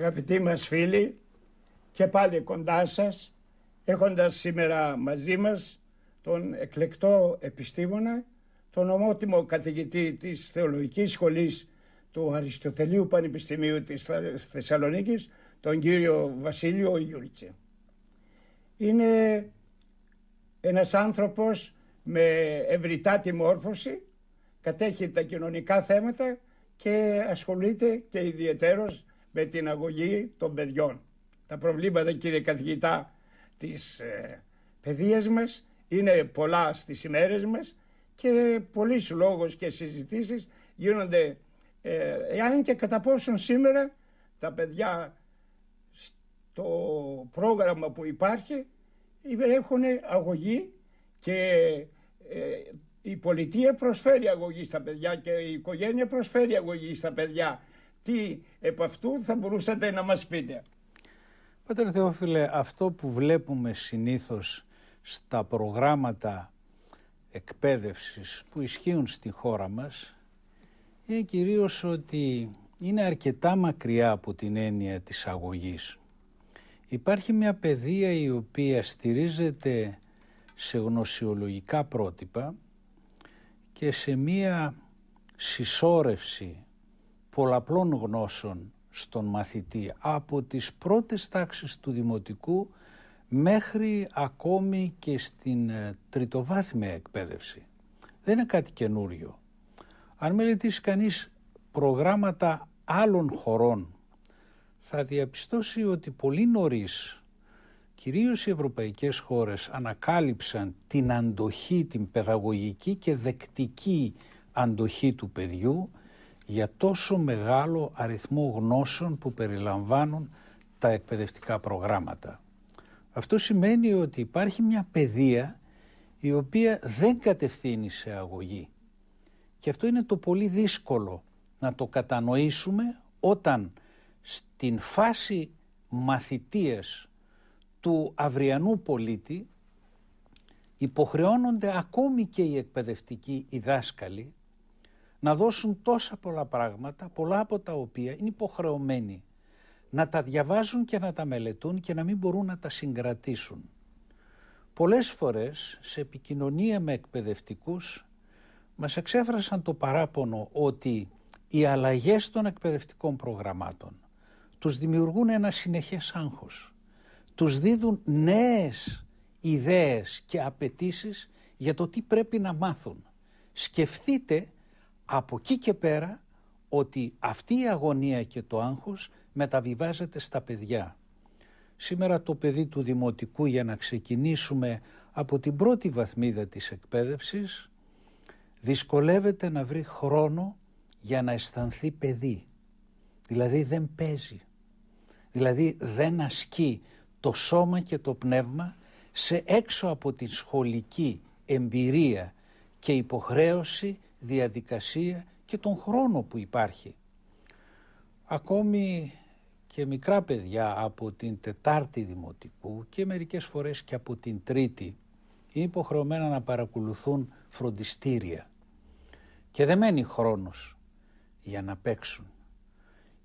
αγαπητοί μας φίλοι και πάλι κοντά σας έχοντας σήμερα μαζί μας τον εκλεκτό επιστήμονα, τον ομότιμο καθηγητή της Θεολογικής Σχολής του Αριστοτελείου Πανεπιστημίου της Θεσσαλονίκης, τον κύριο Βασίλειο Γιούρτσε. Είναι ένας άνθρωπος με ευρυτάτη μόρφωση, κατέχει τα κοινωνικά θέματα και ασχολείται και ιδιαιτέρως με την αγωγή των παιδιών. Τα προβλήματα κύριε καθηγητά της ε, παιδείας μας είναι πολλά στις ημέρες μας και πολλοί λόγος και συζητήσεις γίνονται ε, εάν και κατά πόσον σήμερα τα παιδιά στο πρόγραμμα που υπάρχει έχουν αγωγή και ε, η πολιτεία προσφέρει αγωγή στα παιδιά και η οικογένεια προσφέρει αγωγή στα παιδιά. Τι επ' αυτού θα μπορούσατε να μας πείτε. Πατέρα Θεόφιλε, αυτό που βλέπουμε συνήθως στα προγράμματα εκπαίδευσης που ισχύουν στη χώρα μας είναι κυρίως ότι είναι αρκετά μακριά από την έννοια της αγωγής. Υπάρχει μια παιδεία η οποία στηρίζεται σε γνωσιολογικά πρότυπα και σε μια συσσόρευση πολλαπλών γνώσεων στον μαθητή από τις πρώτες τάξεις του δημοτικού μέχρι ακόμη και στην ε, τριτοβάθμια εκπαίδευση. Δεν είναι κάτι καινούριο. Αν μελετήσει κανείς προγράμματα άλλων χωρών θα διαπιστώσει ότι πολύ νωρίς κυρίως οι ευρωπαϊκές χώρες ανακάλυψαν την αντοχή, την παιδαγωγική και δεκτική αντοχή του παιδιού για τόσο μεγάλο αριθμό γνώσεων που περιλαμβάνουν τα εκπαιδευτικά προγράμματα. Αυτό σημαίνει ότι υπάρχει μια παιδεία η οποία δεν κατευθύνει σε αγωγή. Και αυτό είναι το πολύ δύσκολο να το κατανοήσουμε όταν στην φάση μαθητείας του αυριανού πολίτη υποχρεώνονται ακόμη και οι εκπαιδευτικοί οι δάσκαλοι να δώσουν τόσα πολλά πράγματα, πολλά από τα οποία είναι υποχρεωμένοι να τα διαβάζουν και να τα μελετούν και να μην μπορούν να τα συγκρατήσουν. Πολλές φορές σε επικοινωνία με εκπαιδευτικούς μας εξέφρασαν το παράπονο ότι οι αλλαγές των εκπαιδευτικών προγραμμάτων τους δημιουργούν ένα συνεχές άγχος. Τους δίδουν νέες ιδέες και απαιτήσεις για το τι πρέπει να μάθουν. Σκεφτείτε από εκεί και πέρα ότι αυτή η αγωνία και το άγχος μεταβιβάζεται στα παιδιά. Σήμερα το παιδί του Δημοτικού για να ξεκινήσουμε από την πρώτη βαθμίδα της εκπαίδευσης δυσκολεύεται να βρει χρόνο για να αισθανθεί παιδί. Δηλαδή δεν παίζει. Δηλαδή δεν ασκεί το σώμα και το πνεύμα σε έξω από την σχολική εμπειρία και υποχρέωση, διαδικασία και τον χρόνο που υπάρχει. Ακόμη και μικρά παιδιά από την Τετάρτη Δημοτικού και μερικές φορές και από την Τρίτη είναι υποχρεωμένα να παρακολουθούν φροντιστήρια και δεν μένει χρόνος για να παίξουν.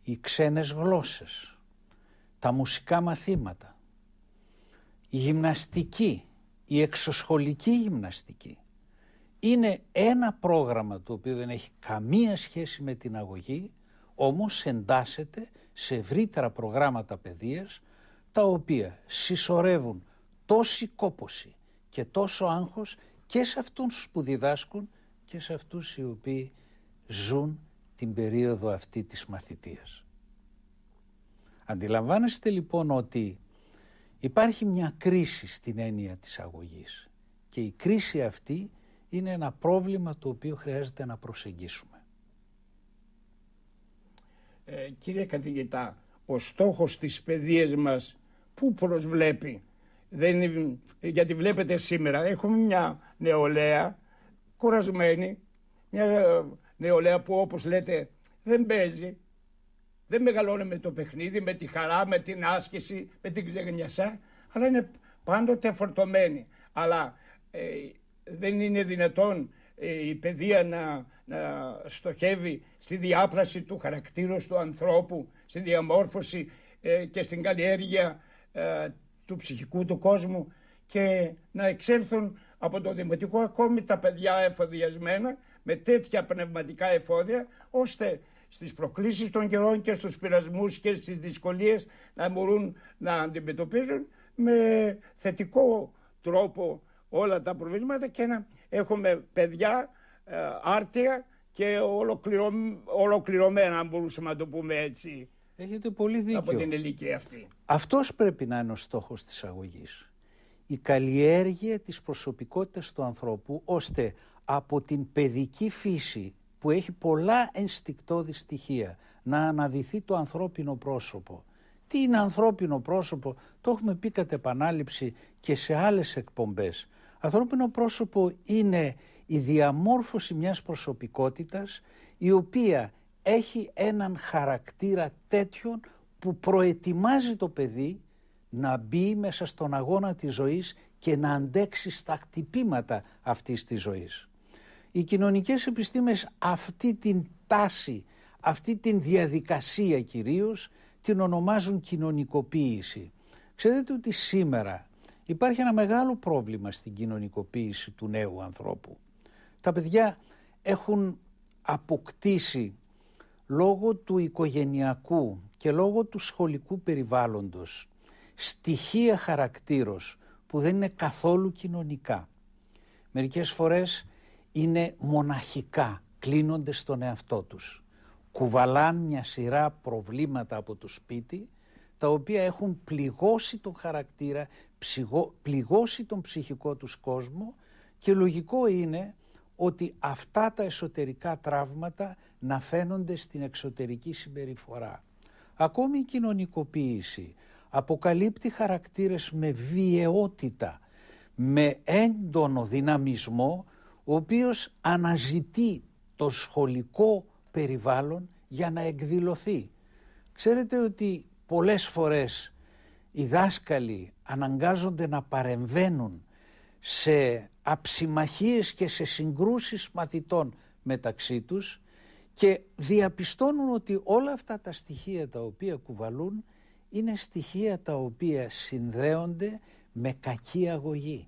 Οι ξένες γλώσσες, τα μουσικά μαθήματα, η γυμναστική, η εξωσχολική γυμναστική είναι ένα πρόγραμμα το οποίο δεν έχει καμία σχέση με την αγωγή όμως εντάσσεται σε ευρύτερα προγράμματα παιδείας τα οποία συσσωρεύουν τόση κόποση και τόσο άγχος και σε αυτούς που διδάσκουν και σε αυτούς οι οποίοι ζουν την περίοδο αυτή της μαθητείας. Αντιλαμβάνεστε λοιπόν ότι υπάρχει μια κρίση στην έννοια της αγωγής και η κρίση αυτή είναι ένα πρόβλημα το οποίο χρειάζεται να προσεγγίσουμε. Ε, κύριε καθηγητά, ο στόχος της παιδείας μας πού προσβλέπει. Δεν είναι, γιατί βλέπετε σήμερα έχουμε μια νεολαία κουρασμένη, μια νεολαία που όπως λέτε δεν παίζει, δεν μεγαλώνει με το παιχνίδι, με τη χαρά, με την άσκηση, με την ξεγνιασά, αλλά είναι πάντοτε φορτωμένη. Αλλά ε, δεν είναι δυνατόν ε, η παιδεία να, να στοχεύει στη διάπλαση του χαρακτήρου του ανθρώπου, στη διαμόρφωση ε, και στην καλλιέργεια ε, του ψυχικού του κόσμου και να εξέλθουν από το δημοτικό ακόμη τα παιδιά εφοδιασμένα με τέτοια πνευματικά εφόδια ώστε στις προκλήσεις των καιρών και στους πειρασμούς και στις δυσκολίες να μπορούν να αντιμετωπίζουν με θετικό τρόπο όλα τα προβλήματα και να έχουμε παιδιά ε, άρτια και ολοκληρω... ολοκληρωμένα αν μπορούσαμε να το πούμε έτσι Έχετε πολύ δίκιο. από την ηλικία αυτή. Αυτός πρέπει να είναι ο στόχος της αγωγής. Η καλλιέργεια της προσωπικότητας του ανθρώπου ώστε από την παιδική φύση που έχει πολλά ενστικτόδη στοιχεία να αναδυθεί το ανθρώπινο πρόσωπο. Τι είναι ανθρώπινο πρόσωπο, το έχουμε πει κατ' επανάληψη και σε άλλες εκπομπές. Ανθρώπινο πρόσωπο είναι η διαμόρφωση μιας προσωπικότητας η οποία έχει έναν χαρακτήρα τέτοιον που προετοιμάζει το παιδί να μπει μέσα στον αγώνα της ζωής και να αντέξει στα χτυπήματα αυτής της ζωής. Οι κοινωνικές επιστήμες αυτή την τάση, αυτή την διαδικασία κυρίως την ονομάζουν κοινωνικοποίηση. Ξέρετε ότι σήμερα υπάρχει ένα μεγάλο πρόβλημα στην κοινωνικοποίηση του νέου ανθρώπου. Τα παιδιά έχουν αποκτήσει λόγω του οικογενειακού και λόγω του σχολικού περιβάλλοντος στοιχεία χαρακτήρος που δεν είναι καθόλου κοινωνικά. Μερικές φορές είναι μοναχικά, κλείνονται στον εαυτό τους. Κουβαλάν μια σειρά προβλήματα από το σπίτι τα οποία έχουν πληγώσει τον χαρακτήρα, πληγώσει τον ψυχικό τους κόσμο και λογικό είναι ότι αυτά τα εσωτερικά τραύματα να φαίνονται στην εξωτερική συμπεριφορά. Ακόμη η κοινωνικοποίηση αποκαλύπτει χαρακτήρες με βιαιότητα, με έντονο δυναμισμό, ο οποίος αναζητεί το σχολικό περιβάλλον για να εκδηλωθεί. Ξέρετε ότι πολλές φορές οι δάσκαλοι αναγκάζονται να παρεμβαίνουν σε αψιμαχίες και σε συγκρούσεις μαθητών μεταξύ τους και διαπιστώνουν ότι όλα αυτά τα στοιχεία τα οποία κουβαλούν είναι στοιχεία τα οποία συνδέονται με κακή αγωγή,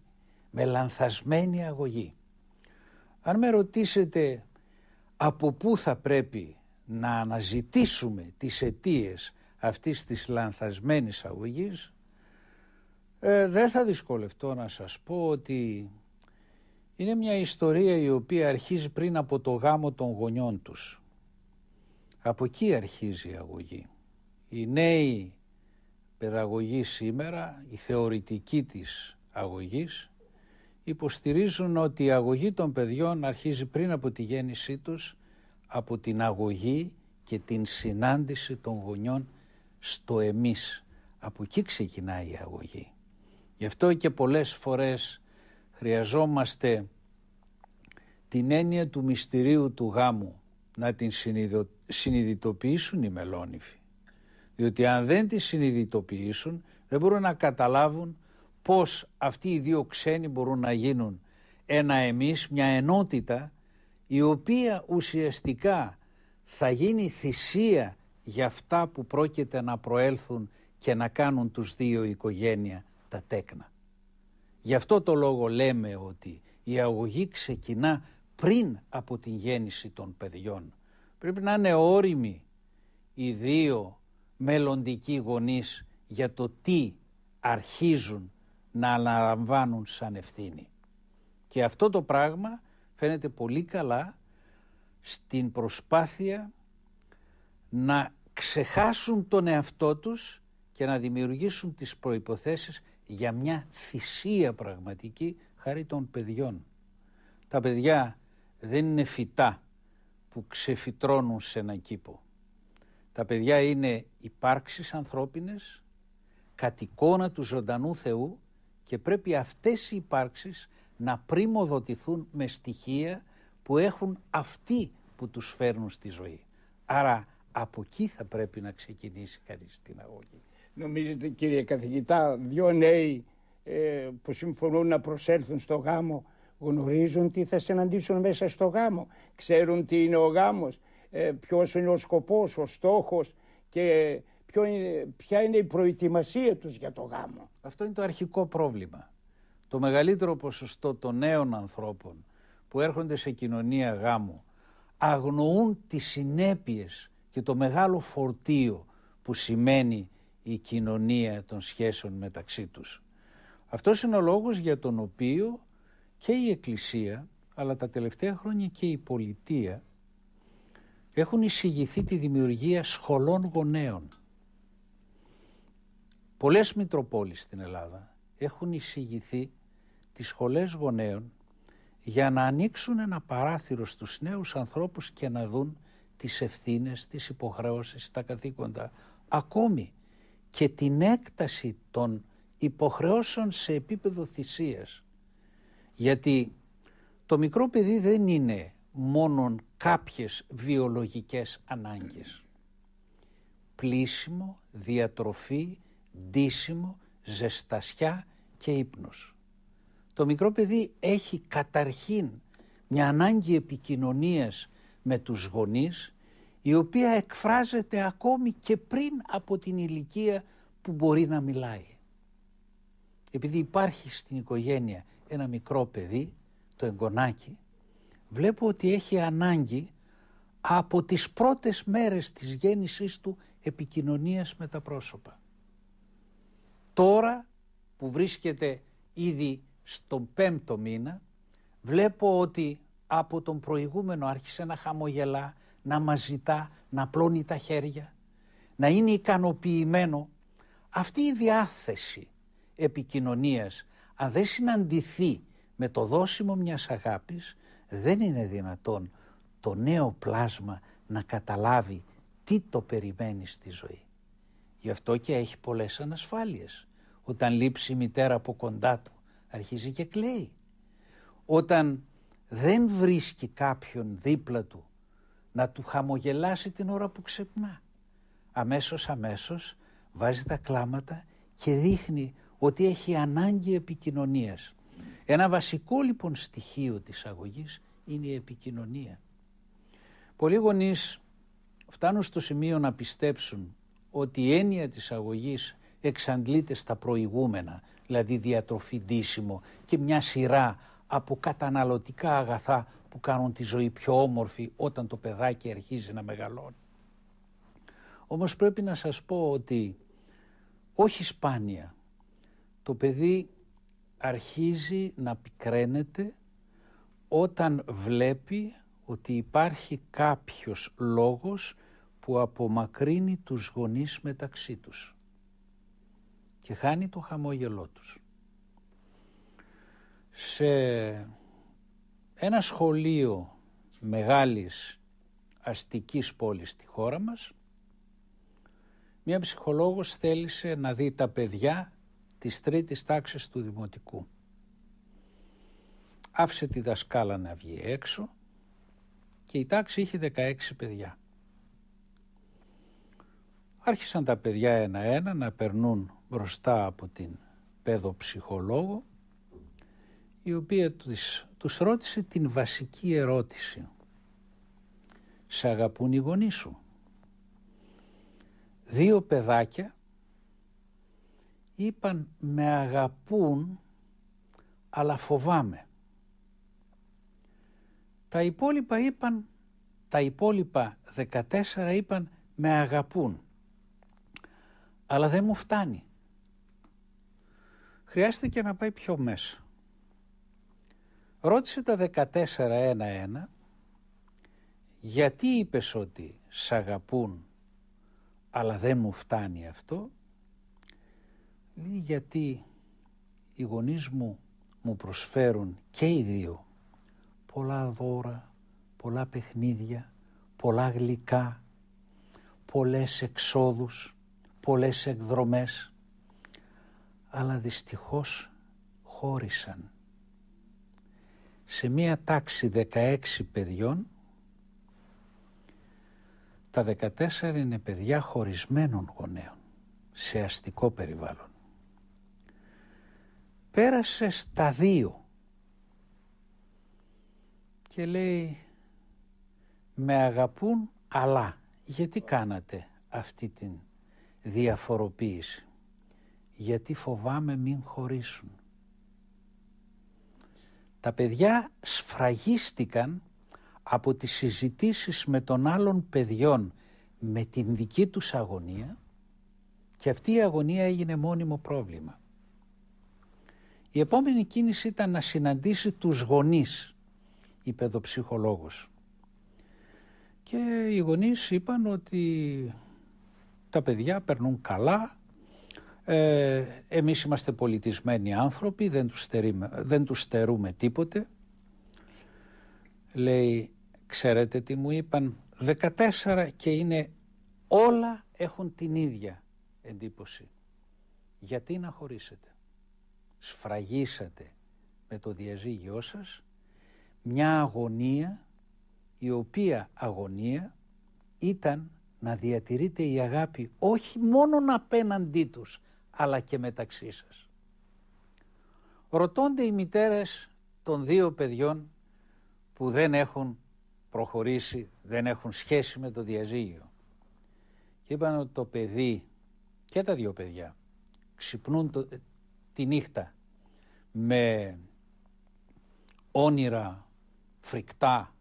με λανθασμένη αγωγή. Αν με ρωτήσετε από πού θα πρέπει να αναζητήσουμε τις αιτίες αυτής της λανθασμένης αγωγής, ε, δεν θα δυσκολευτώ να σας πω ότι είναι μια ιστορία η οποία αρχίζει πριν από το γάμο των γονιών τους. Από εκεί αρχίζει η αγωγή. Οι νέοι παιδαγωγοί σήμερα, η θεωρητική της αγωγής, υποστηρίζουν ότι η αγωγή των παιδιών αρχίζει πριν από τη γέννησή τους από την αγωγή και την συνάντηση των γονιών στο εμείς. Από εκεί ξεκινάει η αγωγή. Γι' αυτό και πολλές φορές χρειαζόμαστε την έννοια του μυστηρίου του γάμου να την συνειδητοποιήσουν οι μελόνυφοι. Διότι αν δεν τη συνειδητοποιήσουν δεν μπορούν να καταλάβουν πώς αυτοί οι δύο ξένοι μπορούν να γίνουν ένα εμείς, μια ενότητα η οποία ουσιαστικά θα γίνει θυσία για αυτά που πρόκειται να προέλθουν και να κάνουν τους δύο οικογένεια τα τέκνα. Γι' αυτό το λόγο λέμε ότι η αγωγή ξεκινά πριν από την γέννηση των παιδιών. Πρέπει να είναι όριμοι οι δύο μελλοντικοί γονείς για το τι αρχίζουν να αναλαμβάνουν σαν ευθύνη. Και αυτό το πράγμα φαίνεται πολύ καλά στην προσπάθεια να ξεχάσουν τον εαυτό τους και να δημιουργήσουν τις προϋποθέσεις για μια θυσία πραγματική χάρη των παιδιών. Τα παιδιά δεν είναι φυτά που ξεφυτρώνουν σε έναν κήπο. Τα παιδιά είναι υπάρξεις ανθρώπινες, κατ' εικόνα του ζωντανού Θεού και πρέπει αυτές οι υπάρξεις να πρημοδοτηθούν με στοιχεία που έχουν αυτοί που τους φέρνουν στη ζωή. Άρα από εκεί θα πρέπει να ξεκινήσει κανείς την αγωγή. Νομίζετε κύριε καθηγητά, δύο νέοι ε, που συμφωνούν να προσέλθουν στο γάμο γνωρίζουν τι θα συναντήσουν μέσα στο γάμο, ξέρουν τι είναι ο γάμος, ε, ποιος είναι ο σκοπός, ο στόχος και ποιο είναι, ποια είναι η προετοιμασία τους για το γάμο. Αυτό είναι το αρχικό πρόβλημα. Το μεγαλύτερο ποσοστό των νέων ανθρώπων που έρχονται σε κοινωνία γάμου αγνοούν τις συνέπειες και το μεγάλο φορτίο που σημαίνει η κοινωνία των σχέσεων μεταξύ τους. Αυτός είναι ο λόγος για τον οποίο και η Εκκλησία αλλά τα τελευταία χρόνια και η πολιτεία έχουν εισηγηθεί τη δημιουργία σχολών γονέων. Πολλές Μητροπόλεις στην Ελλάδα έχουν εισηγηθεί τις σχολές γονέων για να ανοίξουν ένα παράθυρο στους νέους ανθρώπους και να δουν τις ευθύνες, τις υποχρεώσεις, τα καθήκοντα, ακόμη και την έκταση των υποχρεώσεων σε επίπεδο θυσίας. Γιατί το μικρό παιδί δεν είναι μόνον κάποιες βιολογικές ανάγκες. Πλήσιμο, διατροφή, ντύσιμο, ζεστασιά και ύπνος. Το μικρό παιδί έχει καταρχήν μια ανάγκη επικοινωνίας με τους γονείς η οποία εκφράζεται ακόμη και πριν από την ηλικία που μπορεί να μιλάει. Επειδή υπάρχει στην οικογένεια ένα μικρό παιδί, το εγγονάκι, βλέπω ότι έχει ανάγκη από τις πρώτες μέρες της γέννησής του επικοινωνίας με τα πρόσωπα. Τώρα που βρίσκεται ήδη στον πέμπτο μήνα, βλέπω ότι από τον προηγούμενο άρχισε να χαμογελά, να μας ζητά, να πλώνει τα χέρια, να είναι ικανοποιημένο. Αυτή η διάθεση επικοινωνίας, αν δεν συναντηθεί με το δόσιμο μιας αγάπης, δεν είναι δυνατόν το νέο πλάσμα να καταλάβει τι το περιμένει στη ζωή. Γι' αυτό και έχει πολλές ανασφάλειες. Όταν λείψει η μητέρα από κοντά του, αρχίζει και κλαίει. Όταν δεν βρίσκει κάποιον δίπλα του να του χαμογελάσει την ώρα που ξεπνά. Αμέσως αμέσως βάζει τα κλάματα και δείχνει ότι έχει ανάγκη επικοινωνίας. Ένα βασικό λοιπόν στοιχείο της αγωγής είναι η επικοινωνία. Πολλοί γονείς φτάνουν στο σημείο να πιστέψουν ότι η έννοια της αγωγής εξαντλείται στα προηγούμενα, δηλαδή διατροφή ντύσιμο και μια σειρά από καταναλωτικά αγαθά που κάνουν τη ζωή πιο όμορφη όταν το παιδάκι αρχίζει να μεγαλώνει. Όμως πρέπει να σας πω ότι όχι σπάνια το παιδί αρχίζει να πικραίνεται όταν βλέπει ότι υπάρχει κάποιος λόγος που απομακρύνει τους γονείς μεταξύ τους και χάνει το χαμόγελό τους. Σε ένα σχολείο μεγάλης αστικής πόλης στη χώρα μας μία ψυχολόγος θέλησε να δει τα παιδιά της τρίτης τάξης του Δημοτικού. Άφησε τη δασκάλα να βγει έξω και η τάξη είχε 16 παιδιά. Άρχισαν τα παιδιά ένα-ένα να περνούν μπροστά από την παιδοψυχολόγο η οποία τους, τους ρώτησε την βασική ερώτηση. Σε αγαπούν οι γονείς σου. Δύο παιδάκια είπαν με αγαπούν αλλά φοβάμαι. Τα υπόλοιπα είπαν, τα υπόλοιπα 14 είπαν με αγαπούν αλλά δεν μου φτάνει. Χρειάστηκε να πάει πιο μέσα. Ρώτησε τα 14 ένα-ένα γιατί είπες ότι σ' αγαπούν αλλά δεν μου φτάνει αυτό; Λέει γιατί οι γονείς μου μου προσφέρουν και οι δύο πολλά δώρα, πολλά παιχνίδια, πολλά γλυκά, πολλές εξόδους, πολλές εκδρομές, αλλά δυστυχώς χώρισαν. Σε μία τάξη 16 παιδιών, τα 14 είναι παιδιά χωρισμένων γονέων, σε αστικό περιβάλλον. Πέρασε στα δύο και λέει με αγαπούν αλλά γιατί κάνατε αυτή την διαφοροποίηση; Γιατί φοβάμαι μην χωρίσουν τα παιδιά σφραγίστηκαν από τις συζητήσεις με των άλλων παιδιών με την δική τους αγωνία και αυτή η αγωνία έγινε μόνιμο πρόβλημα. Η επόμενη κίνηση ήταν να συναντήσει τους γονείς, η παιδοψυχολόγος. Και οι γονείς είπαν ότι τα παιδιά περνούν καλά, ε, εμείς είμαστε πολιτισμένοι άνθρωποι, δεν τους, στερούμε, δεν τους στερούμε τίποτε. Λέει, ξέρετε τι μου είπαν, 14 και είναι όλα έχουν την ίδια εντύπωση. Γιατί να χωρίσετε; Σφραγίσατε με το διαζύγιό σας μια αγωνία η οποία αγωνία ήταν να διατηρείτε η αγάπη όχι μόνο απέναντί τους αλλά και μεταξύ σας. Ρωτώνται οι μητέρες των δύο παιδιών που δεν έχουν προχωρήσει, δεν έχουν σχέση με το διαζύγιο. Και είπαν ότι το παιδί και τα δύο παιδιά ξυπνούν το, τη νύχτα με όνειρα φρικτά,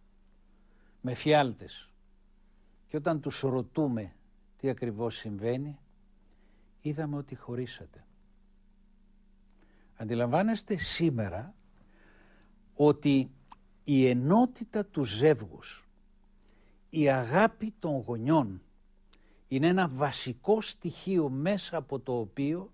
με φιάλτες. Και όταν τους ρωτούμε τι ακριβώς συμβαίνει, είδαμε ότι χωρίσατε. Αντιλαμβάνεστε σήμερα ότι η ενότητα του ζεύγους, η αγάπη των γονιών είναι ένα βασικό στοιχείο μέσα από το οποίο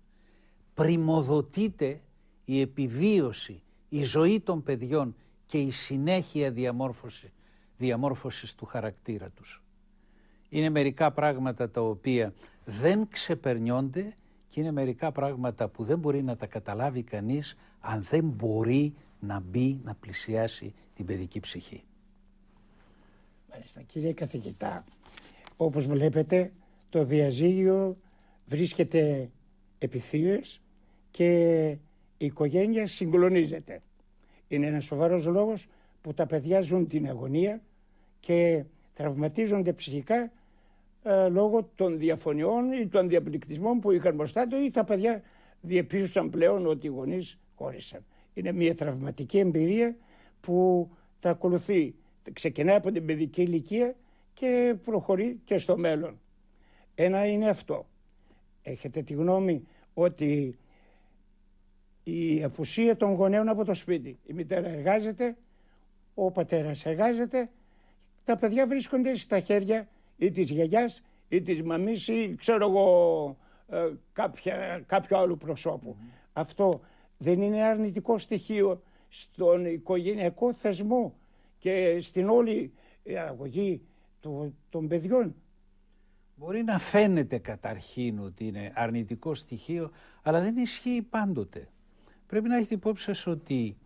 πρημοδοτείται η επιβίωση, η ζωή των παιδιών και η συνέχεια διαμόρφωση, διαμόρφωσης του χαρακτήρα τους. Είναι μερικά πράγματα τα οποία δεν ξεπερνιόνται και είναι μερικά πράγματα που δεν μπορεί να τα καταλάβει κανείς αν δεν μπορεί να μπει να πλησιάσει την παιδική ψυχή. Μάλιστα κύριε καθηγητά, όπως βλέπετε το διαζύγιο βρίσκεται επιθύρες και η οικογένεια συγκλονίζεται. Είναι ένας σοβαρός λόγος που τα παιδιά ζουν την αγωνία και τραυματίζονται ψυχικά ε, λόγω των διαφωνιών ή των διαπληκτισμών που είχαν μπροστά του ή τα παιδιά διεπίσουσαν πλέον ότι οι γονείς χώρισαν. Είναι μια τραυματική εμπειρία που τα ακολουθεί. Ξεκινάει από την παιδική ηλικία και προχωρεί και στο μέλλον. Ένα είναι αυτό. Έχετε τη γνώμη ότι η απουσία των γονέων από το σπίτι. Η μητέρα εργάζεται, ο πατέρας εργάζεται, τα παιδιά βρίσκονται στα χέρια ή της γιαγιάς ή της μαμής ή ξέρω εγώ ε, κάποια, κάποιο άλλο Αυτό δεν είναι αρνητικό στοιχείο στον οικογενειακό θεσμό και στην όλη αγωγή των παιδιών. Μπορεί να φαίνεται καταρχήν ότι είναι αρνητικό στοιχείο, αλλά δεν ισχύει πάντοτε. Πρέπει να έχετε υπόψη σας ότι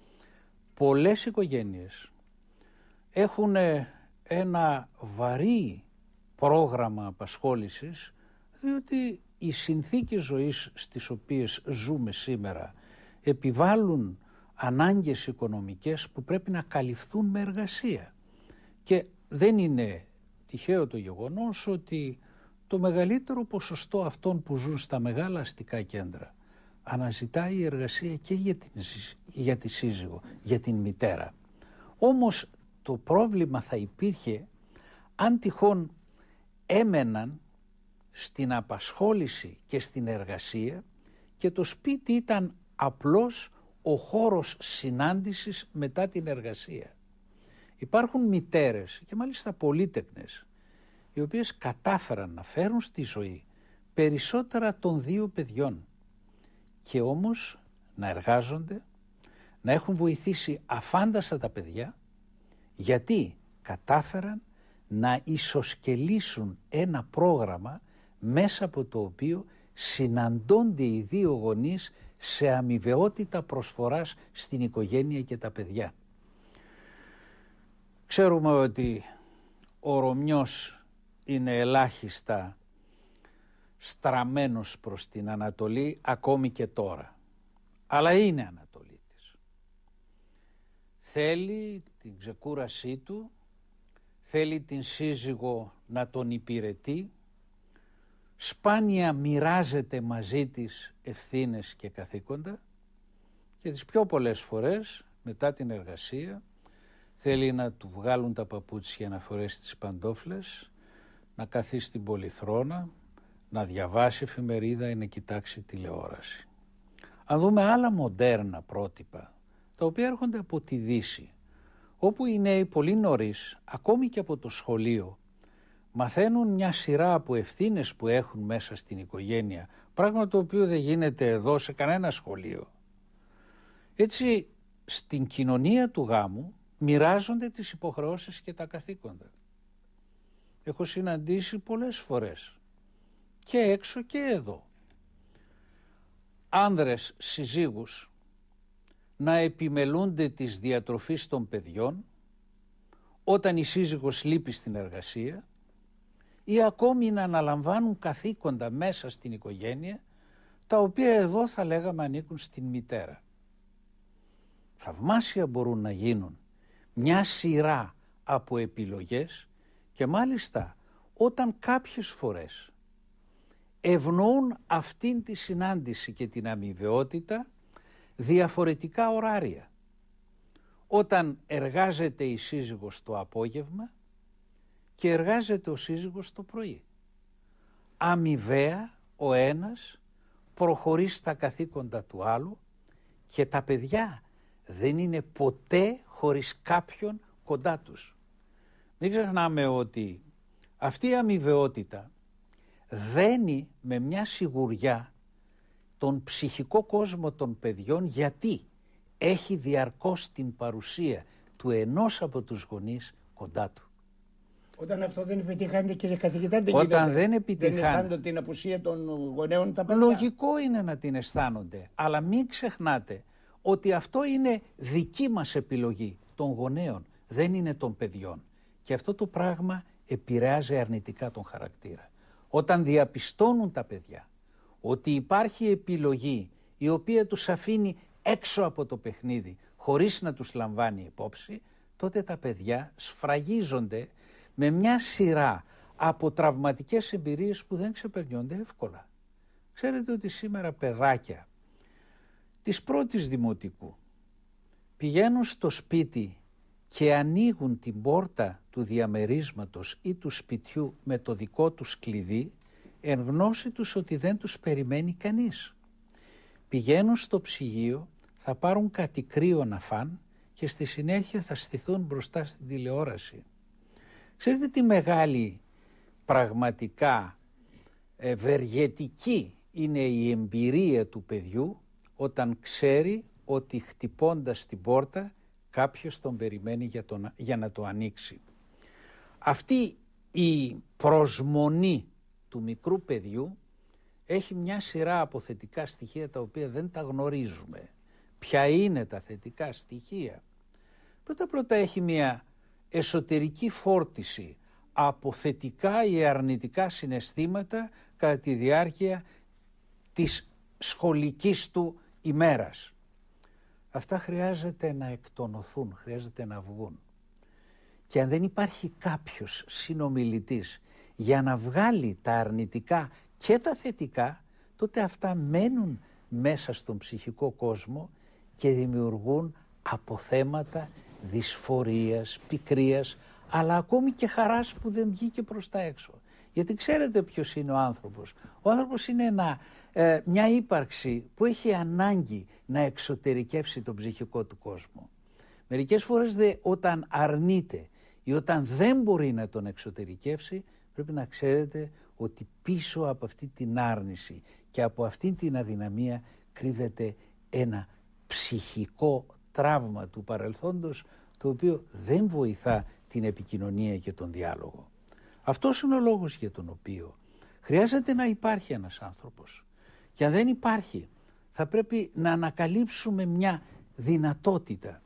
πολλές οικογένειες έχουν ένα βαρύ πρόγραμμα απασχόλησης, διότι οι συνθήκες ζωής στις οποίες ζούμε σήμερα επιβάλλουν ανάγκες οικονομικές που πρέπει να καλυφθούν με εργασία. Και δεν είναι τυχαίο το γεγονός ότι το μεγαλύτερο ποσοστό αυτών που ζουν στα μεγάλα αστικά κέντρα αναζητάει η εργασία και για, την, για τη σύζυγο, για την μητέρα. Όμως το πρόβλημα θα υπήρχε αν τυχόν έμεναν στην απασχόληση και στην εργασία και το σπίτι ήταν απλώς ο χώρος συνάντησης μετά την εργασία. Υπάρχουν μητέρες και μάλιστα πολύτεκνες οι οποίες κατάφεραν να φέρουν στη ζωή περισσότερα των δύο παιδιών και όμως να εργάζονται, να έχουν βοηθήσει αφάνταστα τα παιδιά γιατί κατάφεραν να ισοσκελίσουν ένα πρόγραμμα μέσα από το οποίο συναντώνται οι δύο γονείς σε αμοιβαιότητα προσφοράς στην οικογένεια και τα παιδιά. Ξέρουμε ότι ο Ρωμιός είναι ελάχιστα στραμμένος προς την Ανατολή ακόμη και τώρα. Αλλά είναι Ανατολίτης. θέλει την ξεκούρασή του, θέλει την σύζυγο να τον υπηρετεί, σπάνια μοιράζεται μαζί της ευθύνες και καθήκοντα και τις πιο πολλές φορές μετά την εργασία θέλει να του βγάλουν τα παπούτσια να φορέσει τις παντόφλες, να καθίσει στην πολυθρόνα, να διαβάσει εφημερίδα ή να κοιτάξει τηλεόραση. Αν δούμε άλλα μοντέρνα πρότυπα, τα οποία έρχονται από τη Δύση, όπου οι νέοι πολύ νωρίς, ακόμη και από το σχολείο, μαθαίνουν μια σειρά από ευθύνες που έχουν μέσα στην οικογένεια, πράγμα το οποίο δεν γίνεται εδώ σε κανένα σχολείο. Έτσι, στην κοινωνία του γάμου μοιράζονται τις υποχρεώσεις και τα καθήκοντα. Έχω συναντήσει πολλές φορές και έξω και εδώ άνδρες συζύγους να επιμελούνται της διατροφής των παιδιών όταν η σύζυγος λείπει στην εργασία ή ακόμη να αναλαμβάνουν καθήκοντα μέσα στην οικογένεια τα οποία εδώ θα λέγαμε ανήκουν στην μητέρα. Θαυμάσια μπορούν να γίνουν μια σειρά από επιλογές και μάλιστα όταν κάποιες φορές ευνοούν αυτήν τη συνάντηση και την αμοιβαιότητα διαφορετικά ωράρια. Όταν εργάζεται η σύζυγος το απόγευμα και εργάζεται ο σύζυγος το πρωί. Αμοιβαία ο ένας προχωρεί στα καθήκοντα του άλλου και τα παιδιά δεν είναι ποτέ χωρίς κάποιον κοντά τους. Μην ξεχνάμε ότι αυτή η αμοιβαιότητα δένει με μια σιγουριά τον ψυχικό κόσμο των παιδιών γιατί έχει διαρκώς την παρουσία του ενός από τους γονείς κοντά του. Όταν αυτό δεν επιτυχάνεται κύριε καθηγητά δεν Όταν δεν επιτυχάνεται. Δεν αισθάνονται την απουσία των γονέων τα παιδιά. Λογικό είναι να την αισθάνονται. Αλλά μην ξεχνάτε ότι αυτό είναι δική μας επιλογή των γονέων. Δεν είναι των παιδιών. Και αυτό το πράγμα επηρεάζει αρνητικά τον χαρακτήρα. Όταν διαπιστώνουν τα παιδιά ότι υπάρχει επιλογή η οποία τους αφήνει έξω από το παιχνίδι χωρίς να τους λαμβάνει υπόψη, τότε τα παιδιά σφραγίζονται με μια σειρά από τραυματικές εμπειρίες που δεν ξεπερνιόνται εύκολα. Ξέρετε ότι σήμερα παιδάκια της πρώτης δημοτικού πηγαίνουν στο σπίτι και ανοίγουν την πόρτα του διαμερίσματος ή του σπιτιού με το δικό τους κλειδί εν γνώση τους ότι δεν τους περιμένει κανείς. Πηγαίνουν στο ψυγείο, θα πάρουν κάτι κρύο να φαν και στη συνέχεια θα στηθούν μπροστά στην τηλεόραση. Ξέρετε τι μεγάλη πραγματικά ευεργετική είναι η εμπειρία του παιδιού όταν ξέρει ότι χτυπώντας την πόρτα κάποιος τον περιμένει για, τον, για να το ανοίξει. Αυτή η προσμονή του μικρού παιδιού έχει μια σειρά από θετικά στοιχεία τα οποία δεν τα γνωρίζουμε. Ποια είναι τα θετικά στοιχεία; Πρώτα πρώτα έχει μια εσωτερική φόρτιση από θετικά ή αρνητικά συναισθήματα κατά τη διάρκεια της σχολικής του ημέρας. Αυτά χρειάζεται να εκτονωθούν, χρειάζεται να βγουν. Και αν δεν υπάρχει κάποιος συνομιλητής για να βγάλει τα αρνητικά και τα θετικά, τότε αυτά μένουν μέσα στον ψυχικό κόσμο και δημιουργούν αποθέματα δυσφορίας, πικρίας, αλλά ακόμη και χαράς που δεν βγήκε προς τα έξω. Γιατί ξέρετε ποιος είναι ο άνθρωπος. Ο άνθρωπος είναι ένα, ε, μια ύπαρξη που έχει ανάγκη να εξωτερικεύσει τον ψυχικό του κόσμο. Μερικές φορές δε, όταν αρνείται ή όταν δεν μπορεί να τον εξωτερικεύσει πρέπει να ξέρετε ότι πίσω από αυτή την άρνηση και από αυτή την αδυναμία κρύβεται ένα ψυχικό τραύμα του παρελθόντος το οποίο δεν βοηθά την επικοινωνία και τον διάλογο. Αυτός είναι ο λόγος για τον οποίο χρειάζεται να υπάρχει ένας άνθρωπος. Και αν δεν υπάρχει θα πρέπει να ανακαλύψουμε μια δυνατότητα.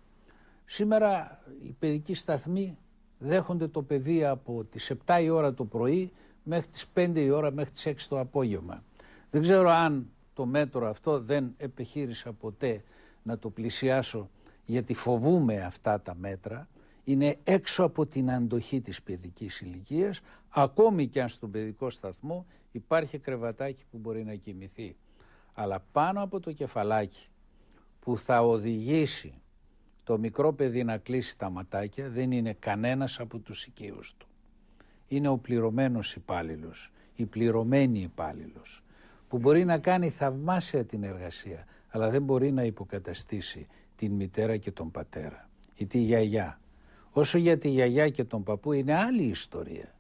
Σήμερα οι παιδικοί σταθμοί δέχονται το παιδί από τις 7 η ώρα το πρωί μέχρι τις 5 η ώρα μέχρι τις 6 το απόγευμα. Δεν ξέρω αν το μέτρο αυτό δεν επιχείρησα ποτέ να το πλησιάσω γιατί φοβούμε αυτά τα μέτρα, είναι έξω από την αντοχή της παιδικής ηλικίας, ακόμη και αν στον παιδικό σταθμό υπάρχει κρεβατάκι που μπορεί να κοιμηθεί. Αλλά πάνω από το κεφαλάκι που θα οδηγήσει το μικρό παιδί να κλείσει τα ματάκια δεν είναι κανένας από τους οικείους του. Είναι ο πληρωμένος υπάλληλος, η πληρωμένη υπάλληλος, που μπορεί να κάνει θαυμάσια την εργασία, αλλά δεν μπορεί να υποκαταστήσει την μητέρα και τον πατέρα ή τη γιαγιά. Όσο για τη γιαγιά και τον παππού είναι άλλη ιστορία.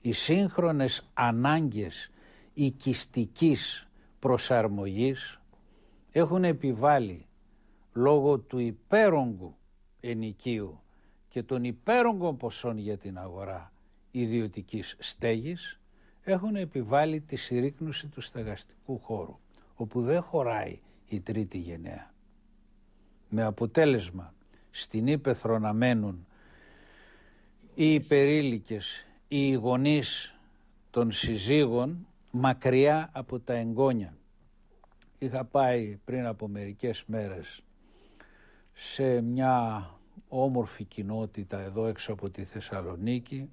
Οι σύγχρονες ανάγκες οικιστικής προσαρμογής έχουν επιβάλει λόγω του υπέρογκου ενοικίου και των υπέρογκων ποσών για την αγορά ιδιωτικής στέγης έχουν επιβάλει τη συρρήκνωση του στεγαστικού χώρου όπου δεν χωράει η τρίτη γενναία. Με αποτέλεσμα στην Ήπεθρο να μένουν οι υπερήλικες, οι γονείς των συζύγων μακριά από τα εγγόνια. Είχα πάει πριν από μερικές μέρες σε μια όμορφη κοινότητα εδώ έξω από τη Θεσσαλονίκη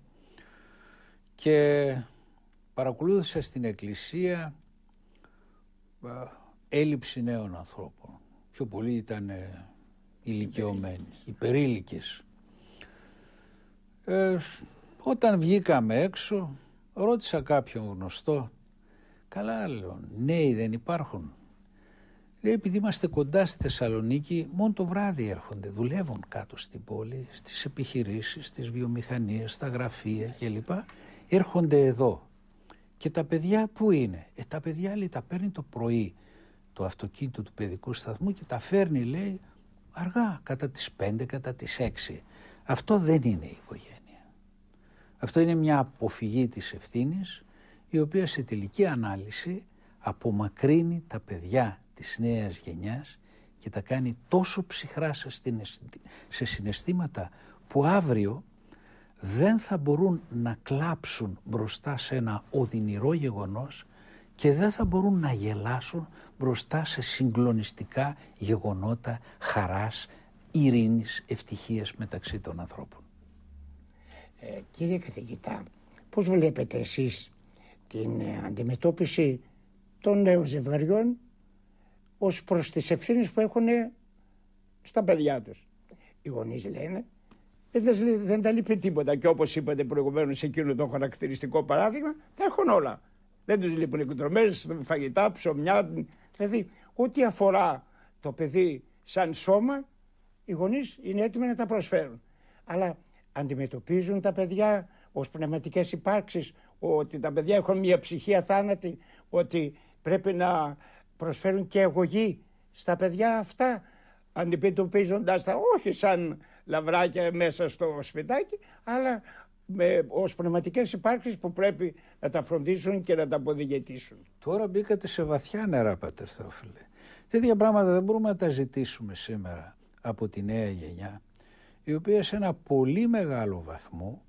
και παρακολούθησα στην εκκλησία έλλειψη νέων ανθρώπων. Πιο πολλοί ήταν ηλικιωμένοι, υπερήλικες. Ε, όταν βγήκαμε έξω, ρώτησα κάποιον γνωστό, καλά λέω, νέοι δεν υπάρχουν. Λέει, επειδή είμαστε κοντά στη Θεσσαλονίκη, μόνο το βράδυ έρχονται, δουλεύουν κάτω στην πόλη, στις επιχειρήσεις, στις βιομηχανίες, στα γραφεία κλπ. Έρχονται εδώ. Και τα παιδιά πού είναι; Ε, τα παιδιά λέει, τα παίρνει το πρωί το αυτοκίνητο του παιδικού σταθμού και τα φέρνει λέει αργά, κατά τις 5, κατά τις 6. Αυτό δεν είναι η οικογένεια. Αυτό είναι μια αποφυγή της ευθύνης η οποία σε τελική ανάλυση απομακρύνει τα παιδιά της νέας γενιάς και τα κάνει τόσο ψυχρά σε συναισθήματα που αύριο δεν θα μπορούν να κλάψουν μπροστά σε ένα οδυνηρό γεγονός και δεν θα μπορούν να γελάσουν μπροστά σε συγκλονιστικά γεγονότα χαράς, ειρήνης, ευτυχίας μεταξύ των ανθρώπων. Ε, κύριε καθηγητά, πώς βλέπετε εσείς την ε, αντιμετώπιση των νέων ζευγαριών ως προς τις ευθύνες που έχουν στα παιδιά τους. Οι γονείς λένε δεν, δεν τα λείπει τίποτα και όπως είπατε προηγουμένως εκείνο το χαρακτηριστικό παράδειγμα τα έχουν όλα. Δεν τους λείπουν εκδρομές, φαγητά, ψωμιά, δηλαδή ό,τι αφορά το παιδί σαν σώμα οι γονείς είναι έτοιμοι να τα προσφέρουν. Αλλά αντιμετωπίζουν τα παιδιά ως πνευματικές υπάρξεις, ότι τα παιδιά έχουν μια ψυχή αθάνατη, ότι πρέπει να προσφέρουν και εγωγή στα παιδιά αυτά, αντιμετωπίζοντας τα όχι σαν λαβράκια μέσα στο σπιτάκι, αλλά με, ως πνευματικές υπάρξεις που πρέπει να τα φροντίσουν και να τα αποδηγετήσουν. Τώρα μπήκατε σε βαθιά νερά, Πατέρ Θεόφιλε. Τέτοια πράγματα δεν μπορούμε να τα ζητήσουμε σήμερα από τη νέα γενιά, η οποία σε ένα πολύ μεγάλο βαθμό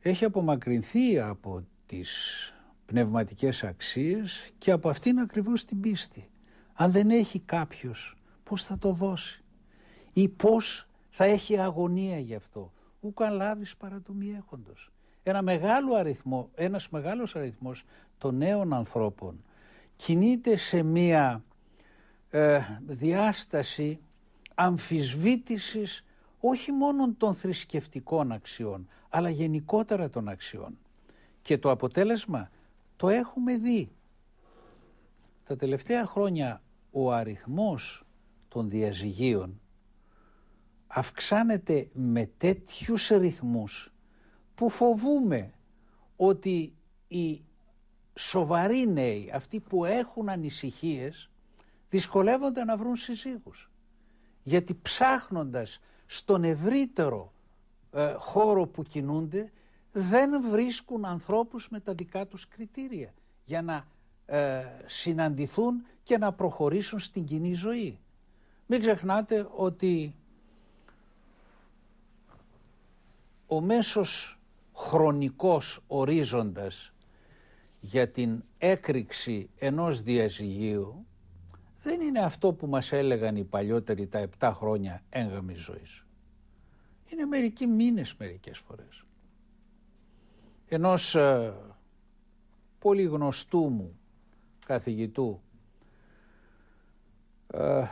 έχει απομακρυνθεί από τις πνευματικές αξίες και από αυτήν ακριβώς την πίστη. Αν δεν έχει κάποιος, πώς θα το δώσει; Ή πώς θα έχει αγωνία γι' αυτό; Ούκαν λάβεις παρά του μη έχοντος. Ένα μεγάλο αριθμό, ένας μεγάλος αριθμός των νέων ανθρώπων κινείται σε μία ε, διάσταση αμφισβήτησης όχι μόνο των θρησκευτικών αξιών, αλλά γενικότερα των αξιών. Και το αποτέλεσμα το έχουμε δει. Τα τελευταία χρόνια ο αριθμός των διαζυγίων αυξάνεται με τέτοιους ρυθμούς που φοβούμε ότι οι σοβαροί νέοι, αυτοί που έχουν ανησυχίες, δυσκολεύονται να βρουν συζύγους. Γιατί ψάχνοντας στον ευρύτερο ε, χώρο που κινούνται δεν βρίσκουν ανθρώπους με τα δικά τους κριτήρια για να ε, συναντηθούν και να προχωρήσουν στην κοινή ζωή. Μην ξεχνάτε ότι ο μέσος χρονικός ορίζοντας για την έκρηξη ενός διαζυγίου δεν είναι αυτό που μας έλεγαν οι παλιότεροι τα 7 χρόνια έγγαμης ζωής. Είναι μερικοί μήνες μερικές φορές. Ενός ε, πολύ γνωστού μου καθηγητού ε,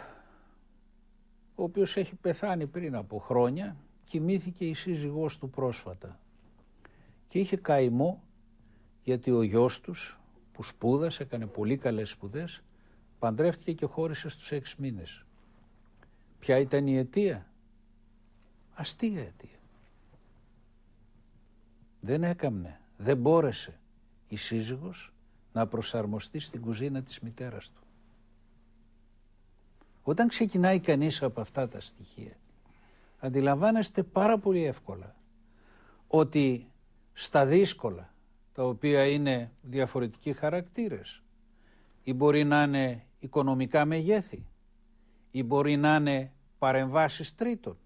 ο οποίος έχει πεθάνει πριν από χρόνια κοιμήθηκε η σύζυγός του πρόσφατα και είχε καημό γιατί ο γιος τους που σπούδασε, έκανε πολύ καλές σπουδές παντρεύτηκε και χώρισε στους έξι μήνες. Ποια ήταν η αιτία; Αστεία αιτία. Δεν έκαμνε, δεν μπόρεσε η σύζυγος να προσαρμοστεί στην κουζίνα της μητέρας του. Όταν ξεκινάει κανείς από αυτά τα στοιχεία, αντιλαμβάνεστε πάρα πολύ εύκολα ότι στα δύσκολα, τα οποία είναι διαφορετικοί χαρακτήρες, ή μπορεί να είναι οικονομικά μεγέθη, ή μπορεί να είναι παρεμβάσεις τρίτων,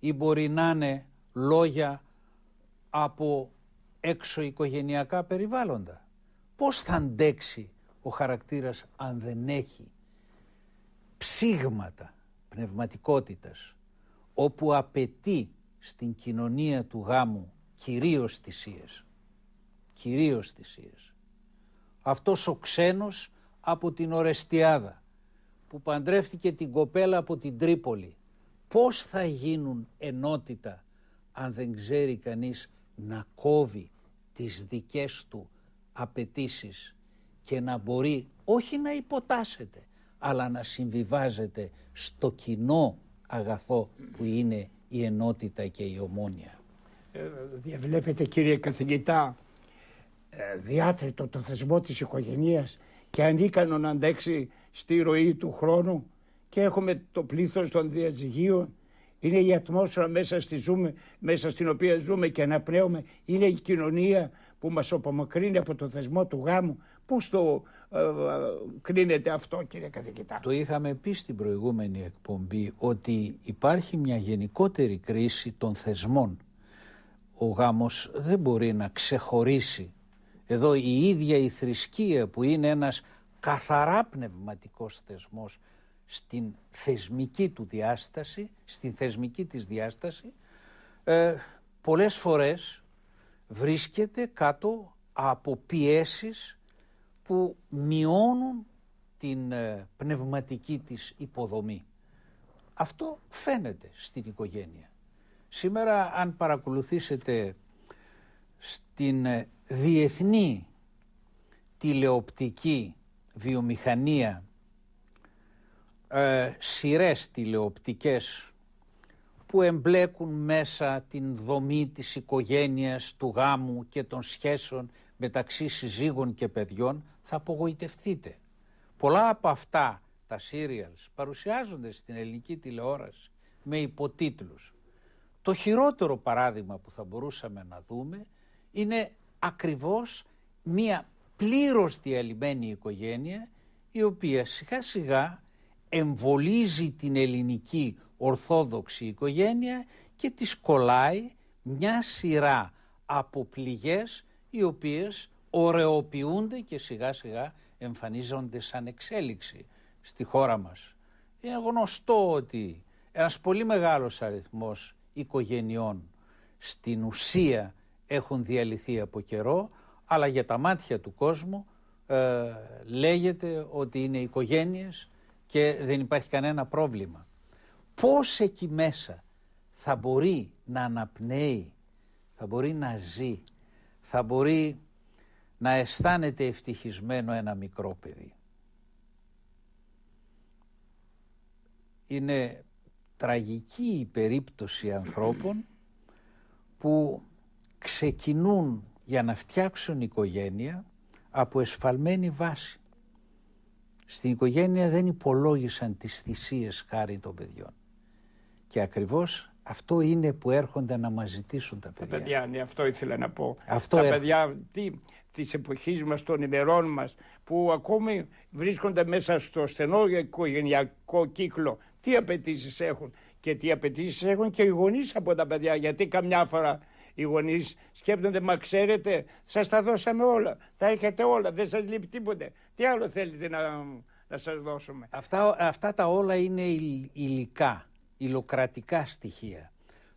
ή μπορεί να είναι λόγια από έξω οικογενειακά περιβάλλοντα. Πώς θα αντέξει ο χαρακτήρας αν δεν έχει ψήγματα πνευματικότητας όπου απαιτεί στην κοινωνία του γάμου κυρίως θυσίες. Κυρίως θυσίες. Αυτός ο ξένος από την Ορεστιάδα που παντρεύτηκε την κοπέλα από την Τρίπολη πώς θα γίνουν ενότητα αν δεν ξέρει κανείς να κόβει τις δικές του απαιτήσεις και να μπορεί όχι να υποτάσσεται αλλά να συμβιβάζεται στο κοινό αγαθό που είναι η ενότητα και η ομόνια. Ε, διαβλέπετε κύριε καθηγητά ε, διάτριτο το θεσμό της οικογένειας και ανίκανο να αντέξει στη ροή του χρόνου και έχουμε το πλήθος των διαζυγίων είναι η ατμόσφαιρα μέσα, στη ζούμε, μέσα στην οποία ζούμε και αναπνέουμε. Είναι η κοινωνία που μας απομακρύνει από το θεσμό του γάμου. Πώς το ε, ε, κρίνεται αυτό κύριε καθηγητά; Το είχαμε πει στην προηγούμενη εκπομπή ότι υπάρχει μια γενικότερη κρίση των θεσμών. Ο γάμος δεν μπορεί να ξεχωρίσει. Εδώ η ίδια η θρησκεία που είναι ένας καθαρά πνευματικός θεσμός στην θεσμική του διάσταση, στην θεσμική της διάσταση, ε, πολλές φορές βρίσκεται κάτω από πιέσεις που μειώνουν την ε, πνευματική της υποδομή. Αυτό φαίνεται στην οικογένεια. Σήμερα αν παρακολουθήσετε στην ε, διεθνή τηλεοπτική βιομηχανία ε, σειρές τηλεοπτικές που εμπλέκουν μέσα την δομή της οικογένειας, του γάμου και των σχέσεων μεταξύ συζύγων και παιδιών θα απογοητευτείτε. Πολλά από αυτά τα serials παρουσιάζονται στην ελληνική τηλεόραση με υποτίτλους. Το χειρότερο παράδειγμα που θα μπορούσαμε να δούμε είναι ακριβώς μία πλήρως διαλυμένη οικογένεια η οποία σιγά σιγά εμβολίζει την ελληνική ορθόδοξη οικογένεια και της κολλάει μια σειρά από πληγές οι οποίες ωρεοποιούνται και σιγά σιγά εμφανίζονται σαν εξέλιξη στη χώρα μας. Είναι γνωστό ότι ένας πολύ μεγάλος αριθμός οικογενειών στην ουσία έχουν διαλυθεί από καιρό, αλλά για τα μάτια του κόσμου ε, λέγεται ότι είναι οικογένειες και δεν υπάρχει κανένα πρόβλημα. Πώς εκεί μέσα θα μπορεί να αναπνέει, θα μπορεί να ζει, θα μπορεί να αισθάνεται ευτυχισμένο ένα μικρό παιδί. Είναι τραγική η περίπτωση ανθρώπων που ξεκινούν για να φτιάξουν οικογένεια από εσφαλμένη βάση στην οικογένεια δεν υπολόγισαν τις θυσίες χάρη των παιδιών. Και ακριβώς αυτό είναι που έρχονται να μας ζητήσουν τα παιδιά. Τα παιδιά, ναι, αυτό ήθελα να πω. Αυτό τα παιδιά τι, της εποχής μας, των ημερών μας, που ακόμη βρίσκονται μέσα στο στενό οικογενειακό κύκλο. Τι απαιτήσεις έχουν και τι απαιτήσεις έχουν και οι γονείς από τα παιδιά. Γιατί καμιά φορά οι γονείς σκέπτονται, μα ξέρετε, σας τα δώσαμε όλα. Τα έχετε όλα, δεν σας λείπει τίποτε. Τι άλλο θέλετε να, να σας δώσουμε; Αυτά, αυτά τα όλα είναι υλικά, υλοκρατικά στοιχεία.